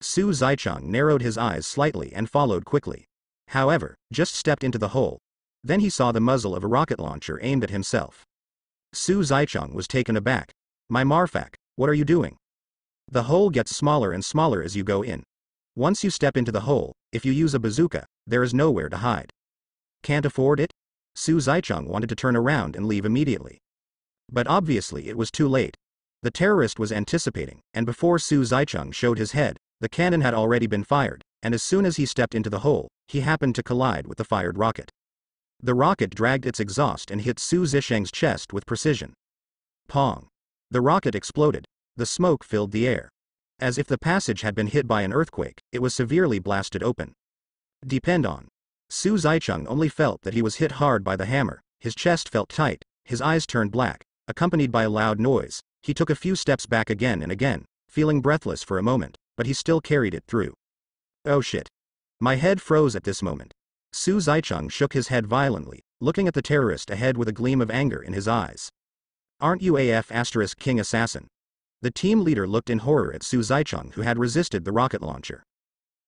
Speaker 1: Su Zaicheng narrowed his eyes slightly and followed quickly. However, just stepped into the hole. Then he saw the muzzle of a rocket launcher aimed at himself. Su Zicheng was taken aback. My Marfak, what are you doing? The hole gets smaller and smaller as you go in. Once you step into the hole, if you use a bazooka, there is nowhere to hide. Can't afford it? Su Zicheng wanted to turn around and leave immediately. But obviously it was too late. The terrorist was anticipating, and before Su Zicheng showed his head, the cannon had already been fired, and as soon as he stepped into the hole, he happened to collide with the fired rocket. The rocket dragged its exhaust and hit Su Zicheng's chest with precision. Pong. The rocket exploded. The smoke filled the air. As if the passage had been hit by an earthquake, it was severely blasted open. Depend on. Su Zicheng only felt that he was hit hard by the hammer, his chest felt tight, his eyes turned black, accompanied by a loud noise, he took a few steps back again and again, feeling breathless for a moment, but he still carried it through. Oh shit. My head froze at this moment. Su Zicheng shook his head violently, looking at the terrorist ahead with a gleam of anger in his eyes. Aren't you AF asterisk king assassin? The team leader looked in horror at Su Zicheng who had resisted the rocket launcher.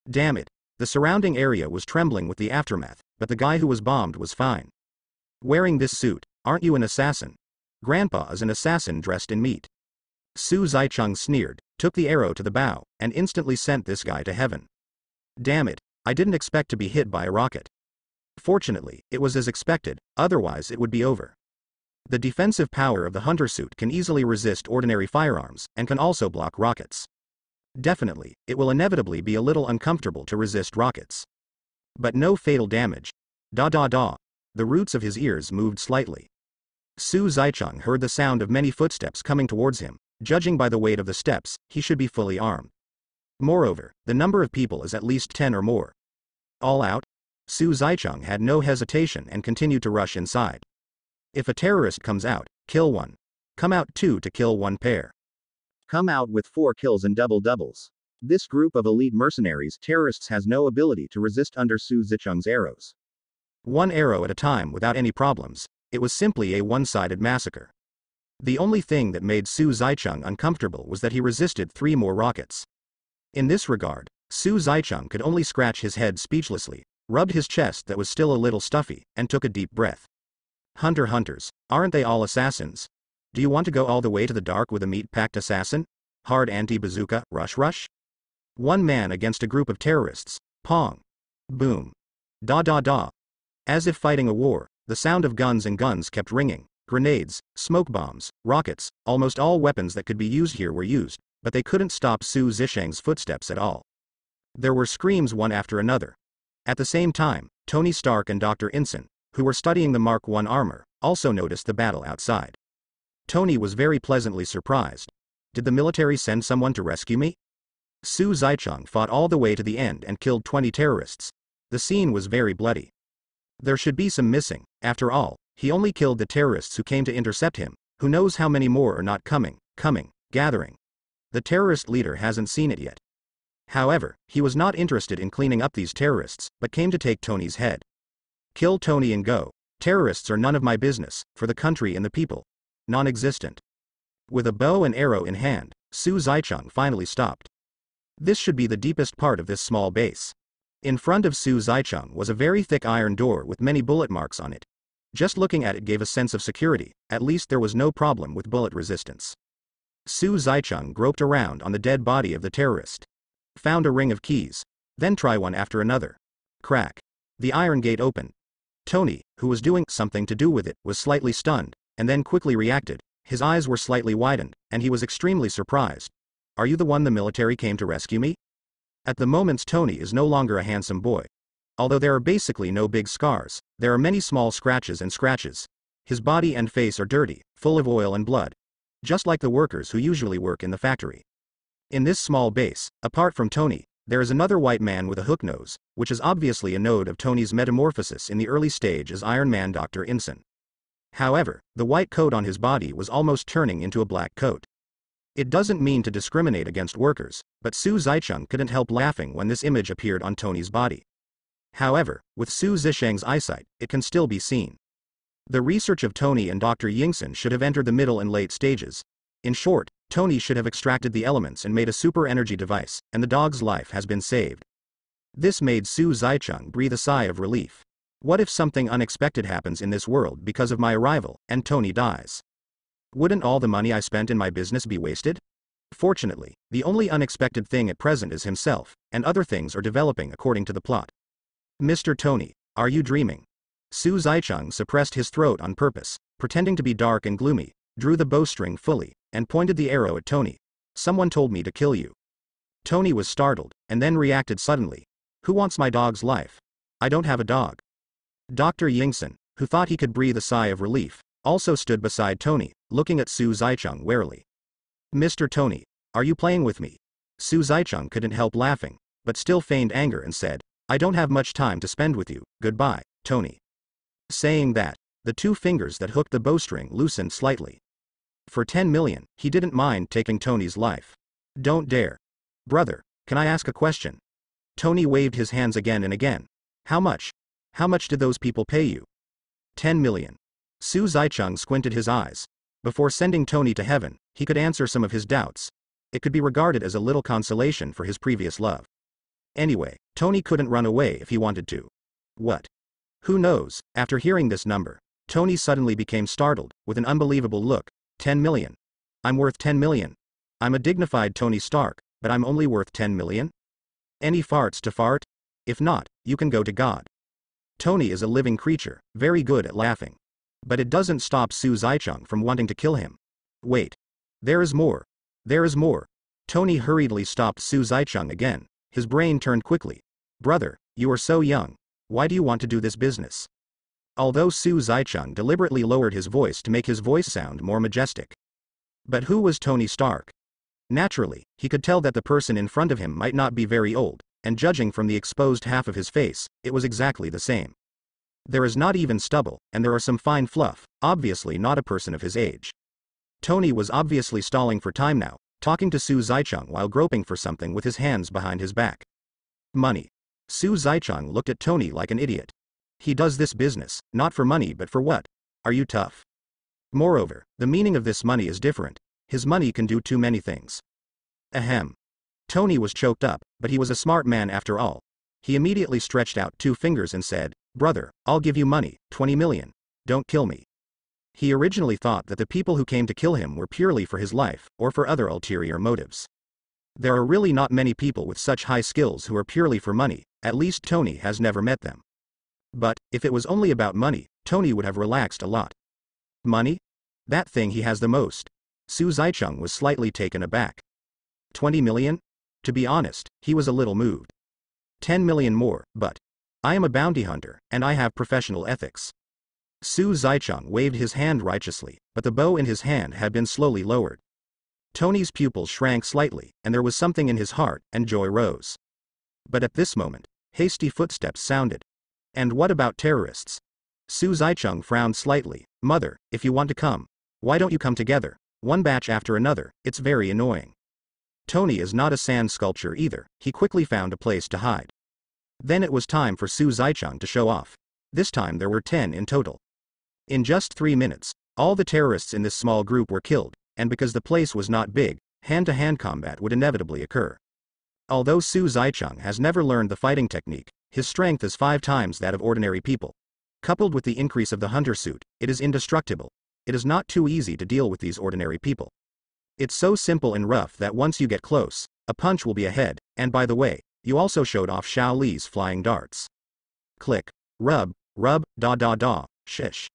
Speaker 1: Damn it. The surrounding area was trembling with the aftermath, but the guy who was bombed was fine. Wearing this suit, aren't you an assassin? Grandpa is an assassin dressed in meat. Su Zicheng sneered, took the arrow to the bow, and instantly sent this guy to heaven. Damn it, I didn't expect to be hit by a rocket. Fortunately, it was as expected, otherwise it would be over. The defensive power of the hunter suit can easily resist ordinary firearms, and can also block rockets. Definitely, it will inevitably be a little uncomfortable to resist rockets. But no fatal damage. Da da da. The roots of his ears moved slightly. Su Zicheng heard the sound of many footsteps coming towards him. Judging by the weight of the steps, he should be fully armed. Moreover, the number of people is at least 10 or more. All out? Su Zicheng had no hesitation and continued to rush inside. If a terrorist comes out, kill one. Come out two to kill one pair. Come out with four kills and double doubles. This group of elite mercenaries terrorists has no ability to resist under Su Zicheng's arrows. One arrow at a time without any problems, it was simply a one-sided massacre. The only thing that made Su Zicheng uncomfortable was that he resisted three more rockets. In this regard, Su Zicheng could only scratch his head speechlessly, rubbed his chest that was still a little stuffy, and took a deep breath. Hunter hunters, aren't they all assassins? Do you want to go all the way to the dark with a meat-packed assassin? Hard anti-bazooka, rush rush? One man against a group of terrorists, pong. Boom. Da da da. As if fighting a war, the sound of guns and guns kept ringing. Grenades, smoke bombs, rockets, almost all weapons that could be used here were used, but they couldn't stop Su Zicheng's footsteps at all. There were screams one after another. At the same time, Tony Stark and Dr. Yinsen, who were studying the Mark I armor, also noticed the battle outside. Tony was very pleasantly surprised. Did the military send someone to rescue me? Su Zicheng fought all the way to the end and killed 20 terrorists. The scene was very bloody. There should be some missing, after all, he only killed the terrorists who came to intercept him, who knows how many more are not coming, coming, gathering. The terrorist leader hasn't seen it yet. However, he was not interested in cleaning up these terrorists, but came to take Tony's head. Kill Tony and go. Terrorists are none of my business, for the country and the people. Non-existent. With a bow and arrow in hand, Su Zicheng finally stopped. This should be the deepest part of this small base. In front of Su Zicheng was a very thick iron door with many bullet marks on it. Just looking at it gave a sense of security, at least there was no problem with bullet resistance. Su Zicheng groped around on the dead body of the terrorist. Found a ring of keys. Then try one after another. Crack. The iron gate opened. Tony, who was doing something to do with it, was slightly stunned, and then quickly reacted. His eyes were slightly widened, and he was extremely surprised. Are you the one the military came to rescue me? At the moment Tony is no longer a handsome boy. Although there are basically no big scars, there are many small scratches and scratches. His body and face are dirty, full of oil and blood. Just like the workers who usually work in the factory. In this small base, apart from Tony, there is another white man with a hook nose, which is obviously a node of Tony's metamorphosis in the early stage as Iron Man Dr. Yinsen. However, the white coat on his body was almost turning into a black coat. It doesn't mean to discriminate against workers, but Su Zicheng couldn't help laughing when this image appeared on Tony's body. However, with Su Zicheng's eyesight, it can still be seen. The research of Tony and Dr. Yingson should have entered the middle and late stages. In short, Tony should have extracted the elements and made a super energy device, and the dog's life has been saved. This made Su Zaicheng breathe a sigh of relief. What if something unexpected happens in this world because of my arrival, and Tony dies? Wouldn't all the money I spent in my business be wasted? Fortunately, the only unexpected thing at present is himself, and other things are developing according to the plot. Mr. Tony, are you dreaming? Su Zaicheng suppressed his throat on purpose, pretending to be dark and gloomy, drew the bowstring fully, and pointed the arrow at Tony. Someone told me to kill you. Tony was startled, and then reacted suddenly. Who wants my dog's life? I don't have a dog. Dr. Yingson, who thought he could breathe a sigh of relief, also stood beside Tony, looking at Su Zaicheng warily. Mr. Tony, are you playing with me? Su Zaicheng couldn't help laughing, but still feigned anger and said, I don't have much time to spend with you, goodbye, Tony. Saying that, the two fingers that hooked the bowstring loosened slightly. For 10 million, he didn't mind taking Tony's life. Don't dare. Brother, can I ask a question? Tony waved his hands again and again. How much? How much did those people pay you? 10 million. Su Zaicheng squinted his eyes. Before sending Tony to heaven, he could answer some of his doubts. It could be regarded as a little consolation for his previous love. Anyway, Tony couldn't run away if he wanted to. What? Who knows, after hearing this number, Tony suddenly became startled, with an unbelievable look. 10 million. I'm worth 10 million. I'm a dignified Tony Stark, but I'm only worth 10 million? Any farts to fart? If not, you can go to God. Tony is a living creature, very good at laughing. But it doesn't stop Su Zaicheng from wanting to kill him. Wait. There is more. There is more. Tony hurriedly stopped Su Zaicheng again. His brain turned quickly. Brother, you are so young. Why do you want to do this business? Although Su Zaicheng deliberately lowered his voice to make his voice sound more majestic. But who was Tony Stark? Naturally, he could tell that the person in front of him might not be very old, and judging from the exposed half of his face, it was exactly the same. There is not even stubble, and there are some fine fluff, obviously not a person of his age. Tony was obviously stalling for time now, talking to Su Zaicheng while groping for something with his hands behind his back. Money. Su Zaicheng looked at Tony like an idiot. He does this business, not for money but for what? Are you tough? Moreover, the meaning of this money is different. His money can do too many things. Ahem. Tony was choked up, but he was a smart man after all. He immediately stretched out two fingers and said, Brother, I'll give you money, 20 million. Don't kill me. He originally thought that the people who came to kill him were purely for his life, or for other ulterior motives. There are really not many people with such high skills who are purely for money, at least Tony has never met them. But, if it was only about money, Tony would have relaxed a lot. Money? That thing he has the most. Su Zaicheng was slightly taken aback. 20 million? To be honest, he was a little moved. 10 million more, but. I am a bounty hunter, and I have professional ethics. Su Zaicheng waved his hand righteously, but the bow in his hand had been slowly lowered. Tony's pupils shrank slightly, and there was something in his heart, and joy rose. But at this moment, hasty footsteps sounded. And what about terrorists? Su Zaicheng frowned slightly. Mother, if you want to come, why don't you come together? One batch after another, it's very annoying. Tony is not a sand sculpture either, he quickly found a place to hide. Then it was time for Su Zaicheng to show off. This time there were 10 in total. In just three minutes, all the terrorists in this small group were killed, and because the place was not big, hand-to-hand -hand combat would inevitably occur. Although Su Zaicheng has never learned the fighting technique, his strength is five times that of ordinary people. Coupled with the increase of the hunter suit, it is indestructible. It is not too easy to deal with these ordinary people. It's so simple and rough that once you get close, a punch will be ahead, and by the way, you also showed off Xiao Li's flying darts. Click. Rub, rub, da da da, shish.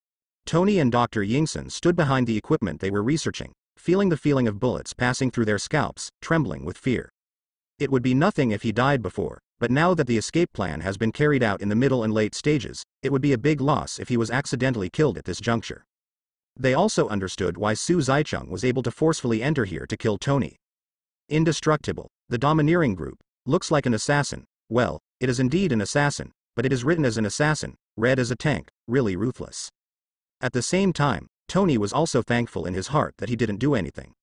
Speaker 1: Tony and Dr. Yinsen stood behind the equipment they were researching, feeling the feeling of bullets passing through their scalps, trembling with fear. It would be nothing if he died before, but now that the escape plan has been carried out in the middle and late stages, it would be a big loss if he was accidentally killed at this juncture. They also understood why Su Zaicheng was able to forcefully enter here to kill Tony. Indestructible, the domineering group, looks like an assassin, well, it is indeed an assassin, but it is written as an assassin, read as a tank, really ruthless. At the same time, Tony was also thankful in his heart that he didn't do anything.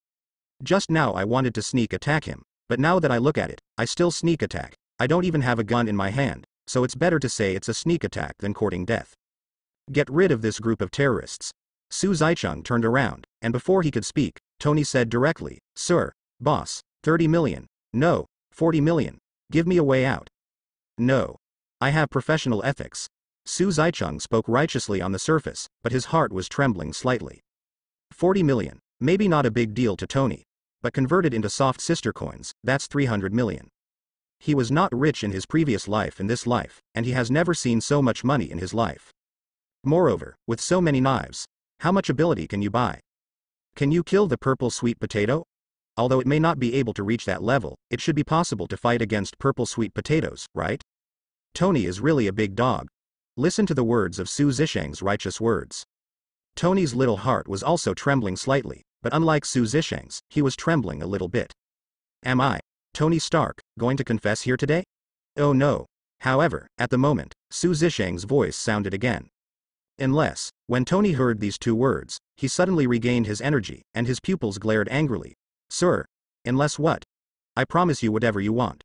Speaker 1: Just now I wanted to sneak attack him, but now that I look at it, I still sneak attack, I don't even have a gun in my hand, so it's better to say it's a sneak attack than courting death. Get rid of this group of terrorists, Su Zaicheng turned around, and before he could speak, Tony said directly, Sir, boss, 30 million, no, 40 million, give me a way out. No. I have professional ethics. Su Zaicheng spoke righteously on the surface, but his heart was trembling slightly. 40 million. Maybe not a big deal to Tony. But converted into soft sister coins, that's 300 million. He was not rich in his previous life and this life, and he has never seen so much money in his life. Moreover, with so many knives, how much ability can you buy? Can you kill the purple sweet potato? Although it may not be able to reach that level, it should be possible to fight against purple sweet potatoes, right? Tony is really a big dog. Listen to the words of Su Zisheng's righteous words. Tony's little heart was also trembling slightly, but unlike Su Zisheng's, he was trembling a little bit. Am I, Tony Stark, going to confess here today? Oh no. However, at the moment, Su Zisheng's voice sounded again. Unless, when Tony heard these two words, he suddenly regained his energy, and his pupils glared angrily. Sir. Unless what? I promise you whatever you want.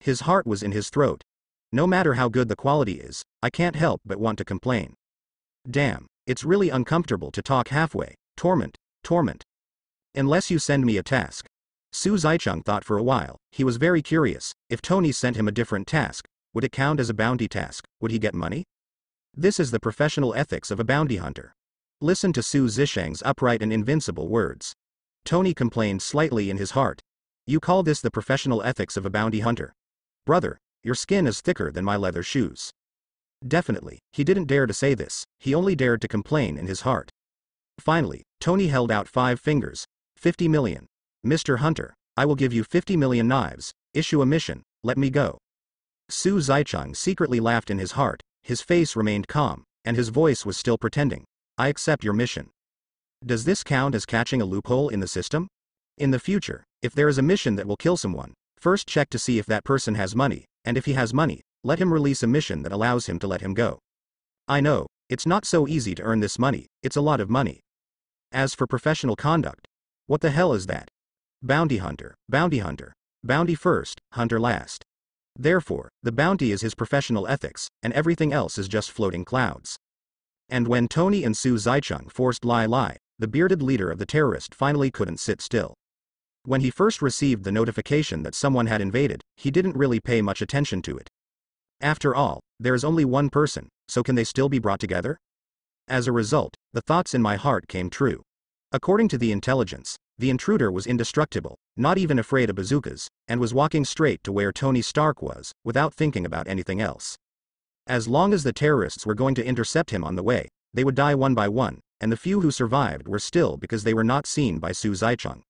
Speaker 1: His heart was in his throat. No matter how good the quality is, I can't help but want to complain. Damn, it's really uncomfortable to talk halfway. Torment, torment. Unless you send me a task. Su Zaicheng thought for a while, he was very curious, if Tony sent him a different task, would it count as a bounty task, would he get money? This is the professional ethics of a bounty hunter. Listen to Su Zisheng's upright and invincible words. Tony complained slightly in his heart. You call this the professional ethics of a bounty hunter? Brother, your skin is thicker than my leather shoes. Definitely, he didn't dare to say this, he only dared to complain in his heart. Finally, Tony held out five fingers. 50 million. Mr. Hunter, I will give you 50 million knives, issue a mission, let me go. Su Zaicheng secretly laughed in his heart, his face remained calm, and his voice was still pretending. I accept your mission. Does this count as catching a loophole in the system? In the future, if there is a mission that will kill someone, first check to see if that person has money, and if he has money, let him release a mission that allows him to let him go. I know, it's not so easy to earn this money, it's a lot of money. As for professional conduct, what the hell is that? Bounty hunter, bounty hunter, bounty first, hunter last. Therefore, the bounty is his professional ethics, and everything else is just floating clouds. And when Tony and Su Zaicheng forced Lai Lai, the bearded leader of the terrorist finally couldn't sit still. When he first received the notification that someone had invaded, he didn't really pay much attention to it. After all, there is only one person, so can they still be brought together? As a result, the thoughts in my heart came true. According to the intelligence, the intruder was indestructible, not even afraid of bazookas, and was walking straight to where Tony Stark was, without thinking about anything else. As long as the terrorists were going to intercept him on the way, they would die one by one, and the few who survived were still because they were not seen by Su Zaicheng.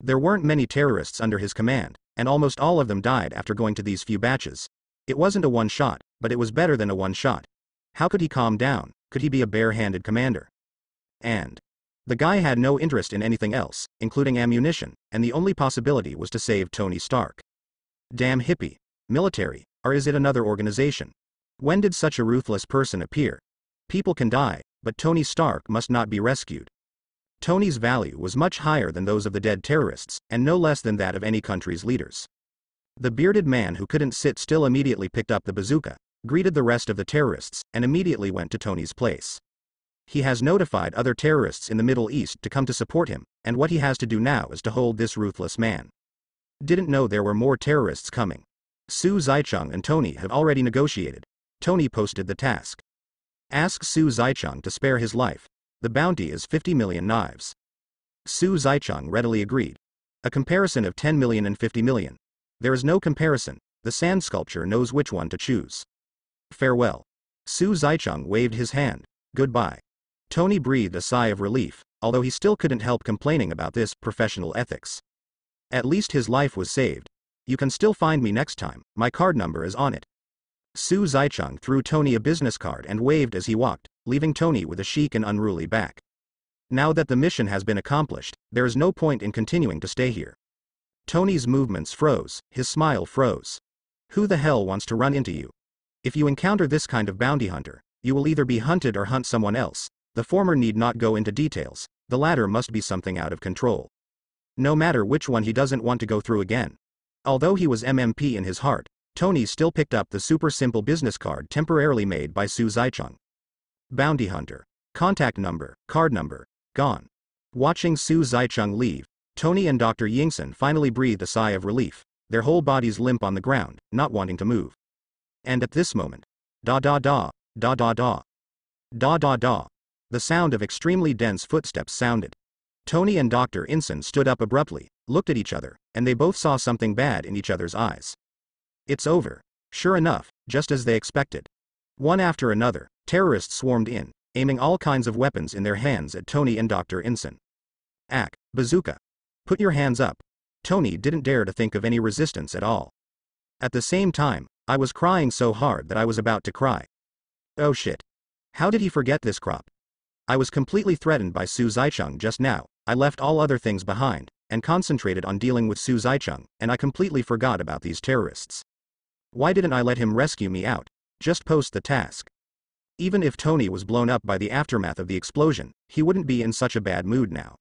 Speaker 1: There weren't many terrorists under his command, and almost all of them died after going to these few batches. It wasn't a one shot, but it was better than a one shot. How could he calm down? Could he be a bare-handed commander? And the guy had no interest in anything else, including ammunition, and the only possibility was to save Tony Stark. Damn hippie. Military, or is it another organization? When did such a ruthless person appear? People can die, but Tony Stark must not be rescued. Tony's value was much higher than those of the dead terrorists, and no less than that of any country's leaders. The bearded man who couldn't sit still immediately picked up the bazooka, greeted the rest of the terrorists, and immediately went to Tony's place. He has notified other terrorists in the Middle East to come to support him, and what he has to do now is to hold this ruthless man. Didn't know there were more terrorists coming. Su Zaicheng and Tony have already negotiated. Tony posted the task. Ask Su Zaicheng to spare his life, the bounty is 50 million knives. Su Zaicheng readily agreed. A comparison of 10 million and 50 million. There is no comparison, the sand sculpture knows which one to choose. Farewell. Su Zaicheng waved his hand. Goodbye. Tony breathed a sigh of relief, although he still couldn't help complaining about this professional ethics. At least his life was saved. You can still find me next time, my card number is on it. Su Zaicheng threw Tony a business card and waved as he walked, leaving Tony with a chic and unruly back. Now that the mission has been accomplished, there is no point in continuing to stay here. Tony's movements froze, his smile froze. Who the hell wants to run into you? If you encounter this kind of bounty hunter, you will either be hunted or hunt someone else. The former need not go into details, the latter must be something out of control. No matter which one he doesn't want to go through again. Although he was MMP in his heart, Tony still picked up the super simple business card temporarily made by Su Zaicheng. Bounty Hunter. Contact number, card number, gone. Watching Su Zaicheng leave, Tony and Dr. Yinsen finally breathed a sigh of relief, their whole bodies limp on the ground, not wanting to move. And at this moment, da da da, da da da, da da da, the sound of extremely dense footsteps sounded. Tony and Dr. Yinsen stood up abruptly, looked at each other, and they both saw something bad in each other's eyes. It's over. Sure enough, just as they expected. One after another, terrorists swarmed in, aiming all kinds of weapons in their hands at Tony and Dr. Yinsen. Ack, bazooka. Put your hands up. Tony didn't dare to think of any resistance at all. At the same time, I was crying so hard that I was about to cry. Oh shit. How did he forget this crop? I was completely threatened by Su Zaicheng just now, I left all other things behind, and concentrated on dealing with Su Zaicheng, and I completely forgot about these terrorists. Why didn't I let him rescue me out? Just post the task. Even if Tony was blown up by the aftermath of the explosion, he wouldn't be in such a bad mood now.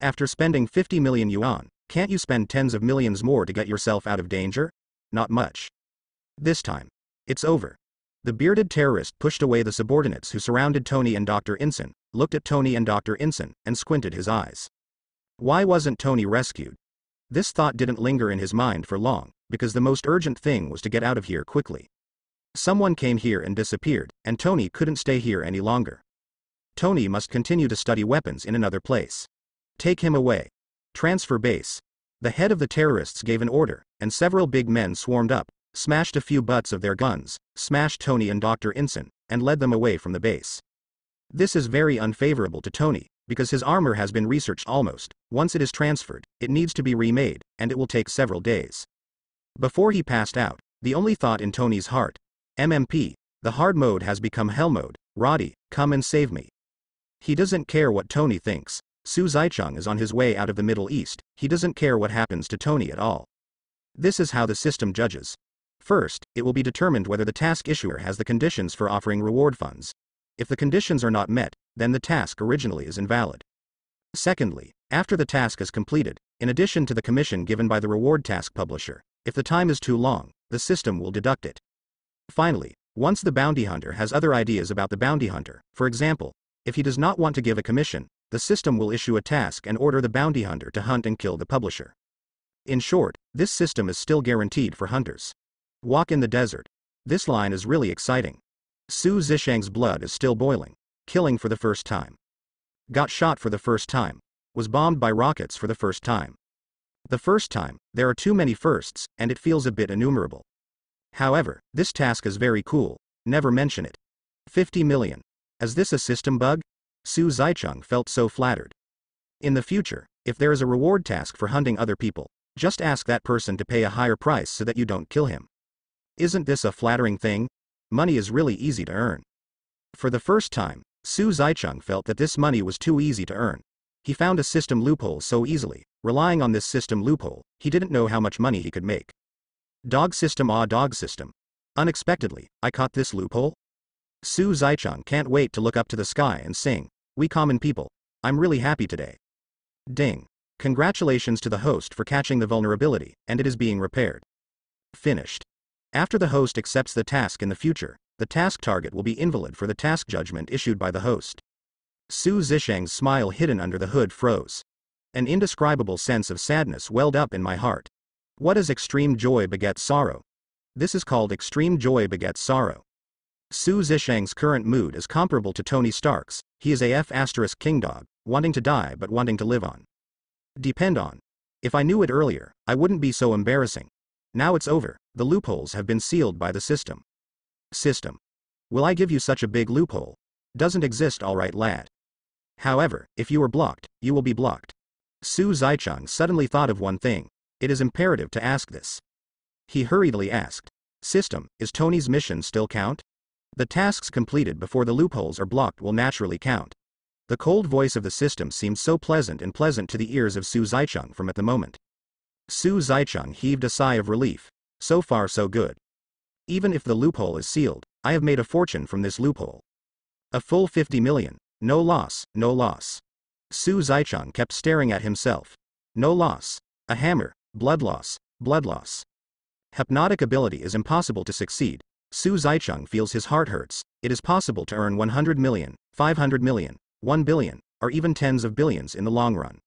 Speaker 1: After spending 50 million yuan, can't you spend tens of millions more to get yourself out of danger? Not much. This time. It's over. The bearded terrorist pushed away the subordinates who surrounded Tony and Dr. Yinsen, looked at Tony and Dr. Yinsen, and squinted his eyes. Why wasn't Tony rescued? This thought didn't linger in his mind for long, because the most urgent thing was to get out of here quickly. Someone came here and disappeared, and Tony couldn't stay here any longer. Tony must continue to study weapons in another place. Take him away. Transfer base. The head of the terrorists gave an order, and several big men swarmed up, smashed a few butts of their guns, smashed Tony and Dr. Yinsen, and led them away from the base. This is very unfavorable to Tony, because his armor has been researched almost, once it is transferred, it needs to be remade, and it will take several days. Before he passed out, the only thought in Tony's heart, MMP, the hard mode has become hell mode, Rhodey, come and save me. He doesn't care what Tony thinks, Su Zaicheng is on his way out of the Middle East, he doesn't care what happens to Tony at all. This is how the system judges. First, it will be determined whether the task issuer has the conditions for offering reward funds. If the conditions are not met, then the task originally is invalid. Secondly, after the task is completed, in addition to the commission given by the reward task publisher, if the time is too long, the system will deduct it. Finally, once the bounty hunter has other ideas about the bounty hunter, for example, if he does not want to give a commission, the system will issue a task and order the bounty hunter to hunt and kill the publisher. In short, this system is still guaranteed for hunters. Walk in the desert. This line is really exciting. Su Zisheng's blood is still boiling. Killing for the first time. Got shot for the first time. Was bombed by rockets for the first time. The first time, there are too many firsts, and it feels a bit innumerable. However, this task is very cool, never mention it. 50 million. Is this a system bug? Su Zaicheng felt so flattered. In the future, if there is a reward task for hunting other people, just ask that person to pay a higher price so that you don't kill him. Isn't this a flattering thing? Money is really easy to earn. For the first time, Su Zaicheng felt that this money was too easy to earn. He found a system loophole so easily, relying on this system loophole, he didn't know how much money he could make. Dog system ah dog system. Unexpectedly, I caught this loophole? Su Zaicheng can't wait to look up to the sky and sing, We common people. I'm really happy today. Ding. Congratulations to the host for catching the vulnerability, and it is being repaired. Finished. After the host accepts the task in the future, the task target will be invalid for the task judgment issued by the host. Su Zisheng's smile hidden under the hood froze. An indescribable sense of sadness welled up in my heart. What does extreme joy beget sorrow? This is called extreme joy begets sorrow. Su Zisheng's current mood is comparable to Tony Stark's, he is a F asterisk king dog, wanting to die but wanting to live on. Depend on. If I knew it earlier, I wouldn't be so embarrassing. Now it's over, the loopholes have been sealed by the system. System. Will I give you such a big loophole? Doesn't exist alright lad. However, if you are blocked, you will be blocked. Su Zaicheng suddenly thought of one thing. It is imperative to ask this. He hurriedly asked. System, is Tony's mission still count? The tasks completed before the loopholes are blocked will naturally count. The cold voice of the system seemed so pleasant and pleasant to the ears of Su Zaicheng from at the moment. Su Zaicheng heaved a sigh of relief. So far so good. Even if the loophole is sealed, I have made a fortune from this loophole. A full 50 million. No loss, no loss. Su Zaicheng kept staring at himself. No loss. A hammer, blood loss, blood loss. Hypnotic ability is impossible to succeed. Su Zaicheng feels his heart hurts. It is possible to earn 100 million, 500 million, 1 billion, or even tens of billions in the long run.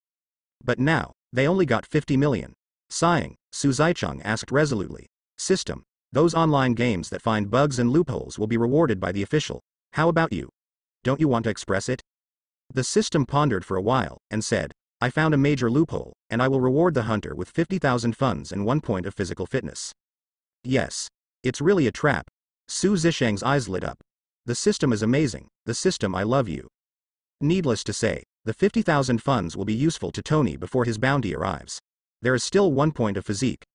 Speaker 1: But now, they only got 50 million. Sighing, Su Zaicheng asked resolutely, System, Those online games that find bugs and loopholes will be rewarded by the official. How about you? Don't you want to express it? The system pondered for a while, and said, I found a major loophole, and I will reward the hunter with 50,000 funds and one point of physical fitness. Yes. It's really a trap. Su Zishang's eyes lit up. The system is amazing, the system I love you. Needless to say, the 50,000 funds will be useful to Tony before his bounty arrives. There is still one point of physique.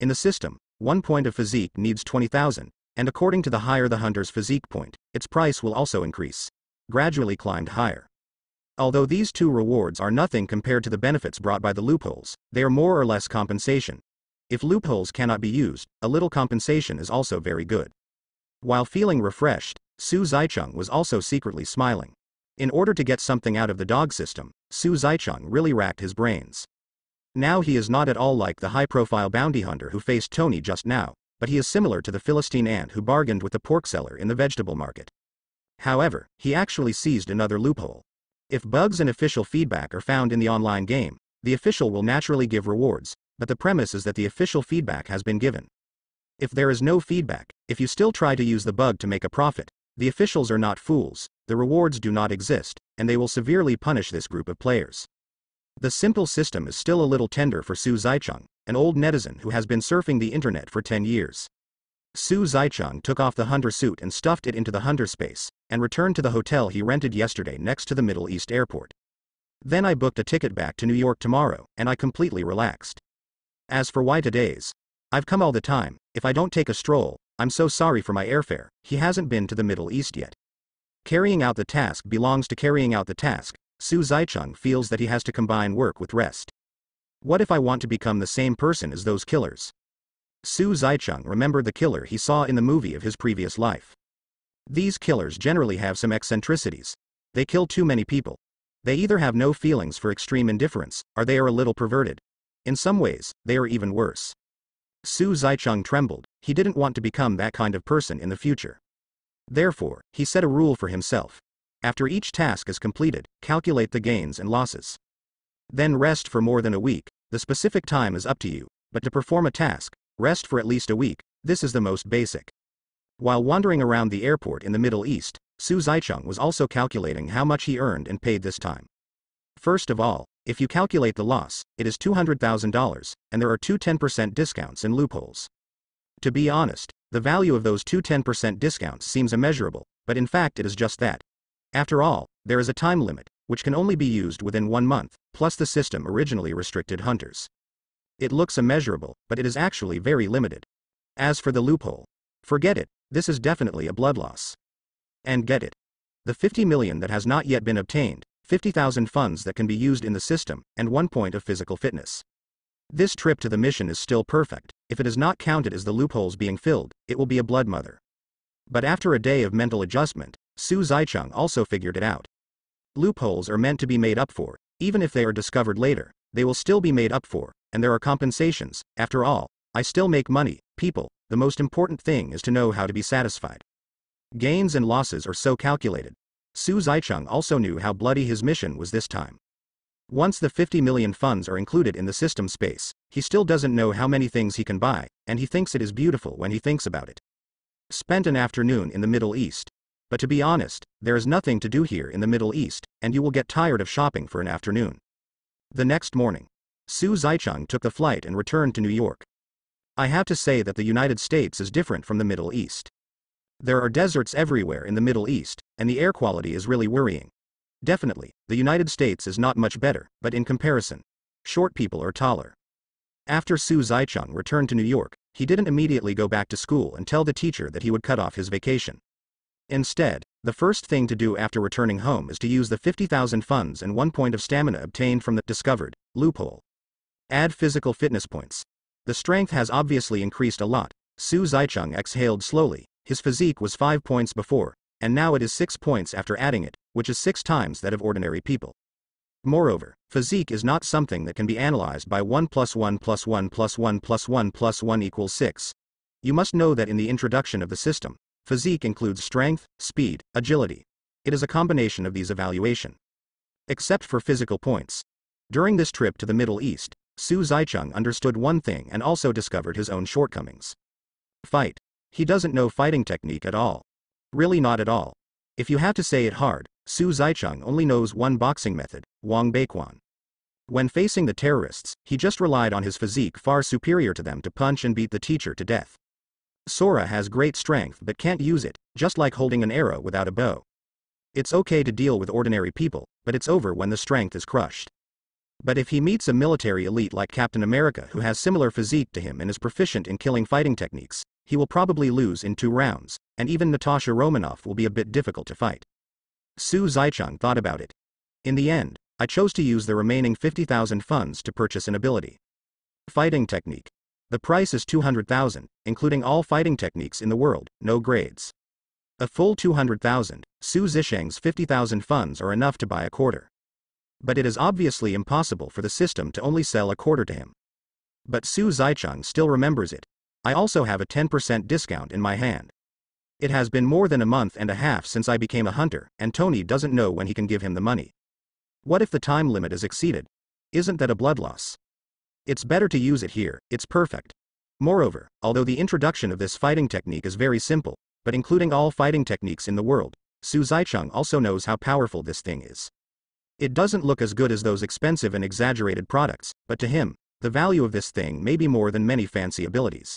Speaker 1: In the system, one point of physique needs 20,000, and according to the higher the hunter's physique point, its price will also increase. Gradually climbed higher. Although these two rewards are nothing compared to the benefits brought by the loopholes, they are more or less compensation. If loopholes cannot be used, a little compensation is also very good. While feeling refreshed, Su Zaicheng was also secretly smiling. In order to get something out of the dog system, Su Zaicheng really racked his brains. Now he is not at all like the high-profile bounty hunter who faced Tony just now, but he is similar to the Philistine ant who bargained with the pork seller in the vegetable market. However, he actually seized another loophole. If bugs and official feedback are found in the online game, the official will naturally give rewards, but the premise is that the official feedback has been given. If there is no feedback, if you still try to use the bug to make a profit, the officials are not fools, the rewards do not exist, and they will severely punish this group of players. The simple system is still a little tender for Su Zaicheng, an old netizen who has been surfing the internet for 10 years. Su Zaicheng took off the hunter suit and stuffed it into the hunter space, and returned to the hotel he rented yesterday next to the Middle East airport. Then I booked a ticket back to New York tomorrow, and I completely relaxed. As for why today's, I've come all the time, if I don't take a stroll, I'm so sorry for my airfare, he hasn't been to the Middle East yet. Carrying out the task belongs to carrying out the task, Su Zaicheng feels that he has to combine work with rest. What if I want to become the same person as those killers? Su Zaicheng remembered the killer he saw in the movie of his previous life. These killers generally have some eccentricities. They kill too many people. They either have no feelings for extreme indifference, or they are a little perverted. In some ways, they are even worse. Su Zaicheng trembled, he didn't want to become that kind of person in the future. Therefore, he set a rule for himself. After each task is completed, calculate the gains and losses. Then rest for more than a week, the specific time is up to you, but to perform a task, Rest for at least a week, this is the most basic. While wandering around the airport in the Middle East, Su Zaicheng was also calculating how much he earned and paid this time. First of all, if you calculate the loss, it is $200,000, and there are two 10% discounts and loopholes. To be honest, the value of those two 10% discounts seems immeasurable, but in fact it is just that. After all, there is a time limit, which can only be used within one month, plus the system originally restricted hunters. It looks immeasurable, but it is actually very limited. As for the loophole, forget it, this is definitely a blood loss. And get it. The 50 million that has not yet been obtained, 50,000 funds that can be used in the system, and one point of physical fitness. This trip to the mission is still perfect, if it is not counted as the loopholes being filled, it will be a blood mother. But after a day of mental adjustment, Su Zaicheng also figured it out. Loopholes are meant to be made up for, even if they are discovered later, they will still be made up for, and there are compensations, after all, I still make money, people, the most important thing is to know how to be satisfied. Gains and losses are so calculated. Su Zaicheng also knew how bloody his mission was this time. Once the 50 million funds are included in the system space, he still doesn't know how many things he can buy, and he thinks it is beautiful when he thinks about it. Spent an afternoon in the Middle East. But to be honest, there is nothing to do here in the Middle East, and you will get tired of shopping for an afternoon. The next morning, Su Zaicheng took the flight and returned to New York. I have to say that the United States is different from the Middle East. There are deserts everywhere in the Middle East, and the air quality is really worrying. Definitely, the United States is not much better, but in comparison, short people are taller. After Su Zaicheng returned to New York, he didn't immediately go back to school and tell the teacher that he would cut off his vacation. Instead, the first thing to do after returning home is to use the 50,000 funds and one point of stamina obtained from the discovered loophole. Add physical fitness points. The strength has obviously increased a lot. Su Zaicheng exhaled slowly, his physique was 5 points before, and now it is 6 points after adding it, which is 6 times that of ordinary people. Moreover, physique is not something that can be analyzed by 1 plus 1 plus 1 plus 1 plus 1 plus 1 equals 6. You must know that in the introduction of the system, physique includes strength, speed, agility. It is a combination of these evaluation. Except for physical points. During this trip to the Middle East, Su Zaicheng understood one thing and also discovered his own shortcomings. Fight. He doesn't know fighting technique at all. Really not at all. If you have to say it hard, Su Zaicheng only knows one boxing method, Wang Beiquan. When facing the terrorists, he just relied on his physique far superior to them to punch and beat the teacher to death. Sora has great strength but can't use it, just like holding an arrow without a bow. It's okay to deal with ordinary people, but it's over when the strength is crushed. But if he meets a military elite like Captain America who has similar physique to him and is proficient in killing fighting techniques, he will probably lose in two rounds, and even Natasha Romanoff will be a bit difficult to fight. Su Zaicheng thought about it. In the end, I chose to use the remaining 50,000 funds to purchase an ability. Fighting technique. The price is 200,000, including all fighting techniques in the world, no grades. A full 200,000, Su Zisheng's 50,000 funds are enough to buy a quarter. But it is obviously impossible for the system to only sell a quarter to him. But Su Zaicheng still remembers it. I also have a 10% discount in my hand. It has been more than a month and a half since I became a hunter, and Tony doesn't know when he can give him the money. What if the time limit is exceeded? Isn't that a blood loss? It's better to use it here, it's perfect. Moreover, although the introduction of this fighting technique is very simple, but including all fighting techniques in the world, Su Zaicheng also knows how powerful this thing is. It doesn't look as good as those expensive and exaggerated products, but to him, the value of this thing may be more than many fancy abilities.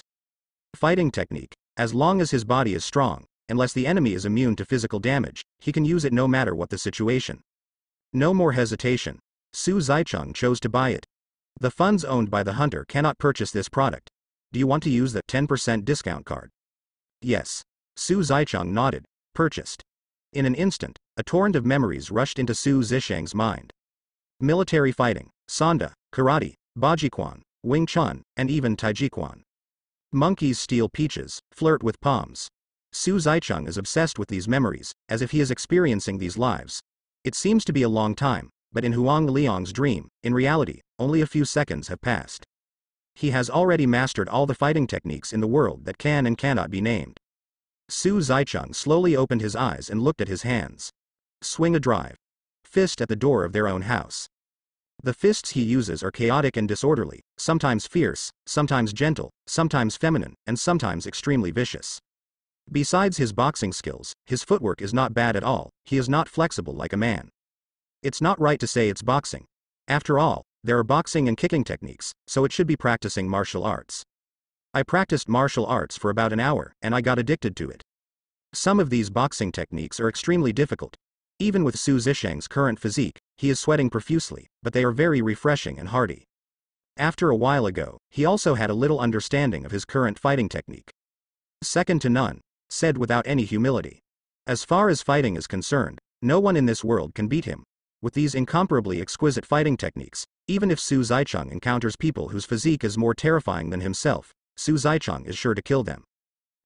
Speaker 1: Fighting technique. As long as his body is strong, unless the enemy is immune to physical damage, he can use it no matter what the situation. No more hesitation. Su Zaicheng chose to buy it, the funds owned by the hunter cannot purchase this product. Do you want to use the 10% discount card? Yes. Su Zaicheng nodded, purchased. In an instant, a torrent of memories rushed into Su Zisheng's mind. Military fighting, Sanda, karate, Bajiquan, Wing Chun, and even Taijiquan. Monkeys steal peaches, flirt with palms. Su Zaicheng is obsessed with these memories, as if he is experiencing these lives. It seems to be a long time, but in Huang Liang's dream, in reality, only a few seconds have passed. He has already mastered all the fighting techniques in the world that can and cannot be named. Su Zaicheng slowly opened his eyes and looked at his hands. Swing a drive. Fist at the door of their own house. The fists he uses are chaotic and disorderly, sometimes fierce, sometimes gentle, sometimes feminine, and sometimes extremely vicious. Besides his boxing skills, his footwork is not bad at all, he is not flexible like a man. It's not right to say it's boxing. After all, there are boxing and kicking techniques, so it should be practicing martial arts. I practiced martial arts for about an hour, and I got addicted to it. Some of these boxing techniques are extremely difficult. Even with Su Zisheng's current physique, he is sweating profusely, but they are very refreshing and hardy. After a while ago, he also had a little understanding of his current fighting technique. Second to none, said without any humility. As far as fighting is concerned, no one in this world can beat him, with these incomparably exquisite fighting techniques, even if Su Zaicheng encounters people whose physique is more terrifying than himself, Su Zaicheng is sure to kill them.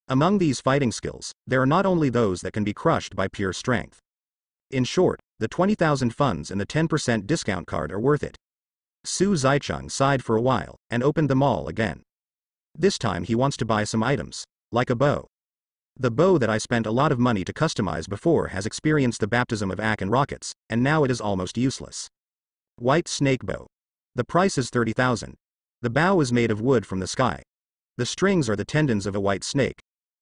Speaker 1: Among these fighting skills, there are not only those that can be crushed by pure strength. In short, the 20,000 funds and the 10% discount card are worth it. Su Zaicheng sighed for a while, and opened the mall again. This time he wants to buy some items, like a bow. The bow that I spent a lot of money to customize before has experienced the baptism of AK and rockets, and now it is almost useless. White snake bow. The price is 30,000. The bow is made of wood from the sky. The strings are the tendons of a white snake.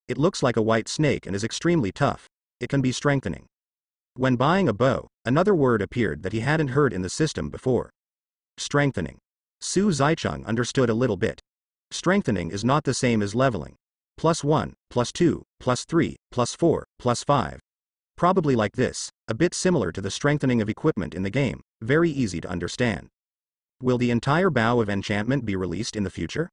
Speaker 1: It looks like a white snake and is extremely tough. It can be strengthening. When buying a bow, another word appeared that he hadn't heard in the system before. Strengthening. Su Zaicheng understood a little bit. Strengthening is not the same as leveling plus 1, plus 2, plus 3, plus 4, plus 5. Probably like this, a bit similar to the strengthening of equipment in the game, very easy to understand. Will the entire bow of enchantment be released in the future?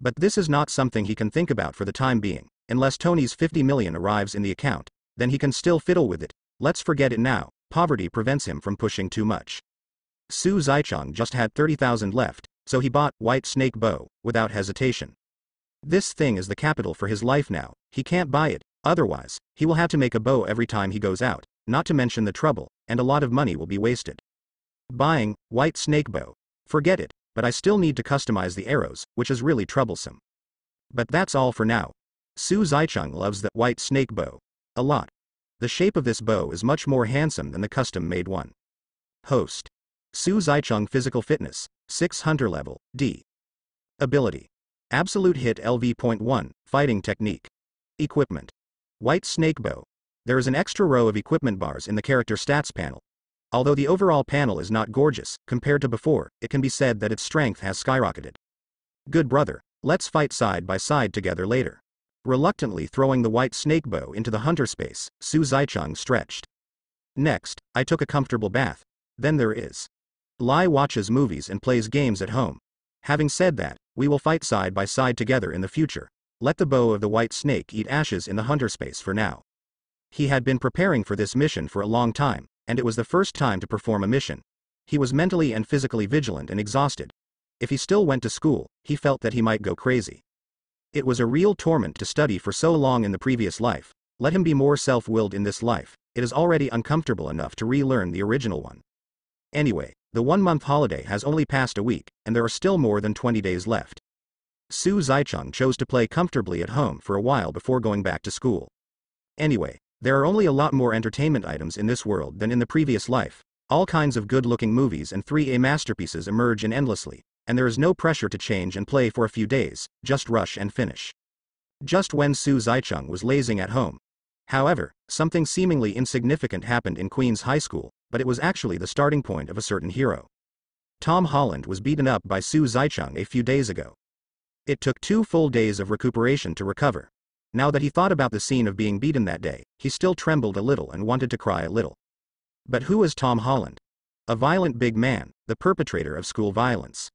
Speaker 1: But this is not something he can think about for the time being, unless Tony's 50 million arrives in the account, then he can still fiddle with it, let's forget it now, poverty prevents him from pushing too much. Su Zaicheng just had 30,000 left, so he bought White Snake Bow, without hesitation. This thing is the capital for his life now, he can't buy it, otherwise, he will have to make a bow every time he goes out, not to mention the trouble, and a lot of money will be wasted. Buying, white snake bow. Forget it, but I still need to customize the arrows, which is really troublesome. But that's all for now. Su Zaicheng loves the white snake bow. A lot. The shape of this bow is much more handsome than the custom made one. Host. Su Zaicheng Physical Fitness, 6 Hunter Level, D. Ability. Absolute Hit LV.1, Fighting Technique. Equipment. White Snake Bow. There is an extra row of equipment bars in the character stats panel. Although the overall panel is not gorgeous, compared to before, it can be said that its strength has skyrocketed. Good brother, let's fight side by side together later. Reluctantly throwing the white snake bow into the hunter space, Su Zaicheng stretched. Next, I took a comfortable bath. Then there is. Lai watches movies and plays games at home. Having said that, we will fight side by side together in the future. Let the bow of the white snake eat ashes in the hunter space for now. He had been preparing for this mission for a long time, and it was the first time to perform a mission. He was mentally and physically vigilant and exhausted. If he still went to school, he felt that he might go crazy. It was a real torment to study for so long in the previous life. Let him be more self willed in this life, it is already uncomfortable enough to relearn the original one. Anyway, the one month holiday has only passed a week, and there are still more than 20 days left. Su Zaicheng chose to play comfortably at home for a while before going back to school. Anyway, there are only a lot more entertainment items in this world than in the previous life. All kinds of good looking movies and 3A masterpieces emerge in endlessly, and there is no pressure to change and play for a few days, just rush and finish. Just when Su Zaicheng was lazing at home. However, something seemingly insignificant happened in Queen's High School, but it was actually the starting point of a certain hero. Tom Holland was beaten up by Su Zaicheng a few days ago. It took two full days of recuperation to recover. Now that he thought about the scene of being beaten that day, he still trembled a little and wanted to cry a little. But who is Tom Holland? A violent big man, the perpetrator of school violence.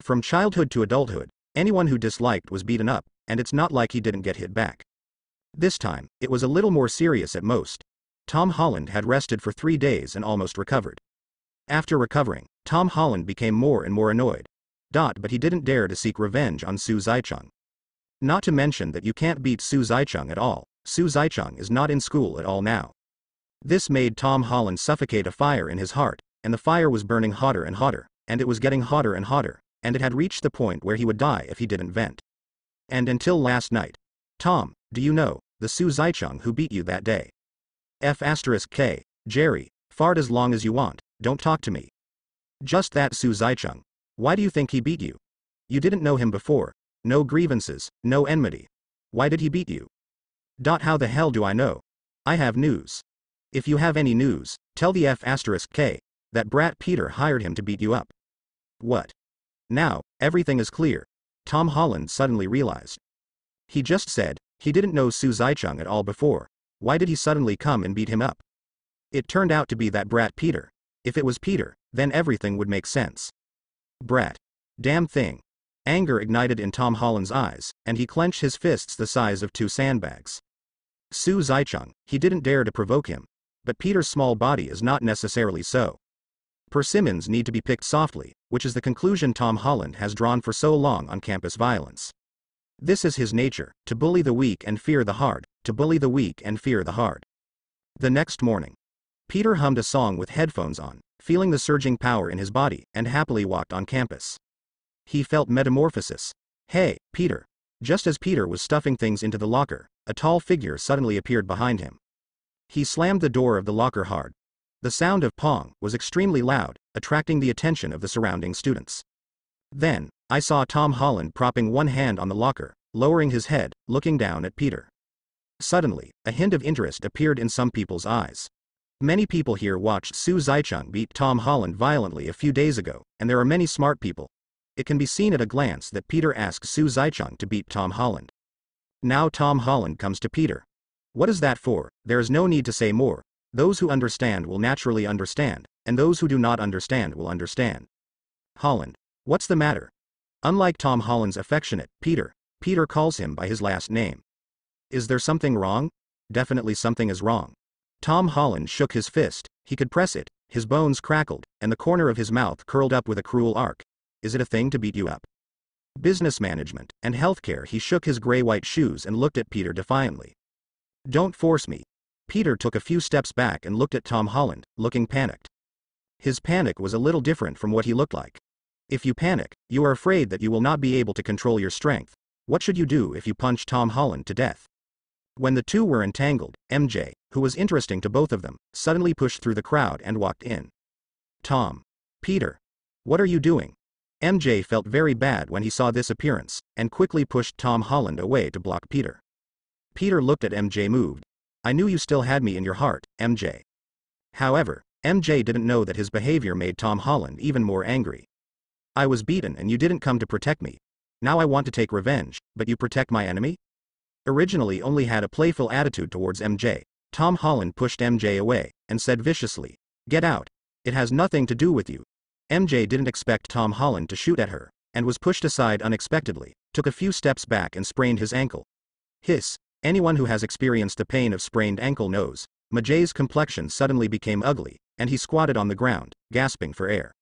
Speaker 1: From childhood to adulthood, anyone who disliked was beaten up, and it's not like he didn't get hit back. This time, it was a little more serious at most. Tom Holland had rested for three days and almost recovered. After recovering, Tom Holland became more and more annoyed. Dot but he didn't dare to seek revenge on Su Zaicheng. Not to mention that you can't beat Su Zaicheng at all, Su Zaicheng is not in school at all now. This made Tom Holland suffocate a fire in his heart, and the fire was burning hotter and hotter, and it was getting hotter and hotter, and it had reached the point where he would die if he didn't vent. And until last night. Tom, do you know, the Su Zaicheng who beat you that day? F asterisk K, Jerry, fart as long as you want, don't talk to me. Just that Su Zaicheng. Why do you think he beat you? You didn't know him before. No grievances, no enmity. Why did he beat you? Dot how the hell do I know? I have news. If you have any news, tell the F asterisk K, that brat Peter hired him to beat you up. What? Now, everything is clear. Tom Holland suddenly realized. He just said, he didn't know Su Zaicheng at all before. Why did he suddenly come and beat him up? It turned out to be that brat Peter. If it was Peter, then everything would make sense. Brat. Damn thing. Anger ignited in Tom Holland's eyes, and he clenched his fists the size of two sandbags. Su Zaicheng, he didn't dare to provoke him. But Peter's small body is not necessarily so. Persimmons need to be picked softly, which is the conclusion Tom Holland has drawn for so long on campus violence. This is his nature, to bully the weak and fear the hard, to bully the weak and fear the hard. The next morning, Peter hummed a song with headphones on, feeling the surging power in his body, and happily walked on campus. He felt metamorphosis. Hey, Peter. Just as Peter was stuffing things into the locker, a tall figure suddenly appeared behind him. He slammed the door of the locker hard, the sound of pong was extremely loud, attracting the attention of the surrounding students. Then, I saw Tom Holland propping one hand on the locker, lowering his head, looking down at Peter. Suddenly, a hint of interest appeared in some people's eyes. Many people here watched Su Zaicheng beat Tom Holland violently a few days ago, and there are many smart people. It can be seen at a glance that Peter asked Su Zaicheng to beat Tom Holland. Now Tom Holland comes to Peter. What is that for? There is no need to say more, those who understand will naturally understand, and those who do not understand will understand. Holland. What's the matter? Unlike Tom Holland's affectionate, Peter, Peter calls him by his last name. Is there something wrong? Definitely something is wrong. Tom Holland shook his fist, he could press it, his bones crackled, and the corner of his mouth curled up with a cruel arc. Is it a thing to beat you up? Business management and healthcare he shook his gray white shoes and looked at Peter defiantly. Don't force me, Peter took a few steps back and looked at Tom Holland, looking panicked. His panic was a little different from what he looked like. If you panic, you are afraid that you will not be able to control your strength. What should you do if you punch Tom Holland to death? When the two were entangled, MJ, who was interesting to both of them, suddenly pushed through the crowd and walked in. Tom. Peter. What are you doing? MJ felt very bad when he saw this appearance, and quickly pushed Tom Holland away to block Peter. Peter looked at MJ moved. I knew you still had me in your heart, MJ. However, MJ didn't know that his behavior made Tom Holland even more angry. I was beaten and you didn't come to protect me. Now I want to take revenge, but you protect my enemy? Originally only had a playful attitude towards MJ, Tom Holland pushed MJ away, and said viciously, Get out. It has nothing to do with you. MJ didn't expect Tom Holland to shoot at her, and was pushed aside unexpectedly, took a few steps back and sprained his ankle. Hiss. Anyone who has experienced the pain of sprained ankle knows, MJ's complexion suddenly became ugly, and he squatted on the ground, gasping for air.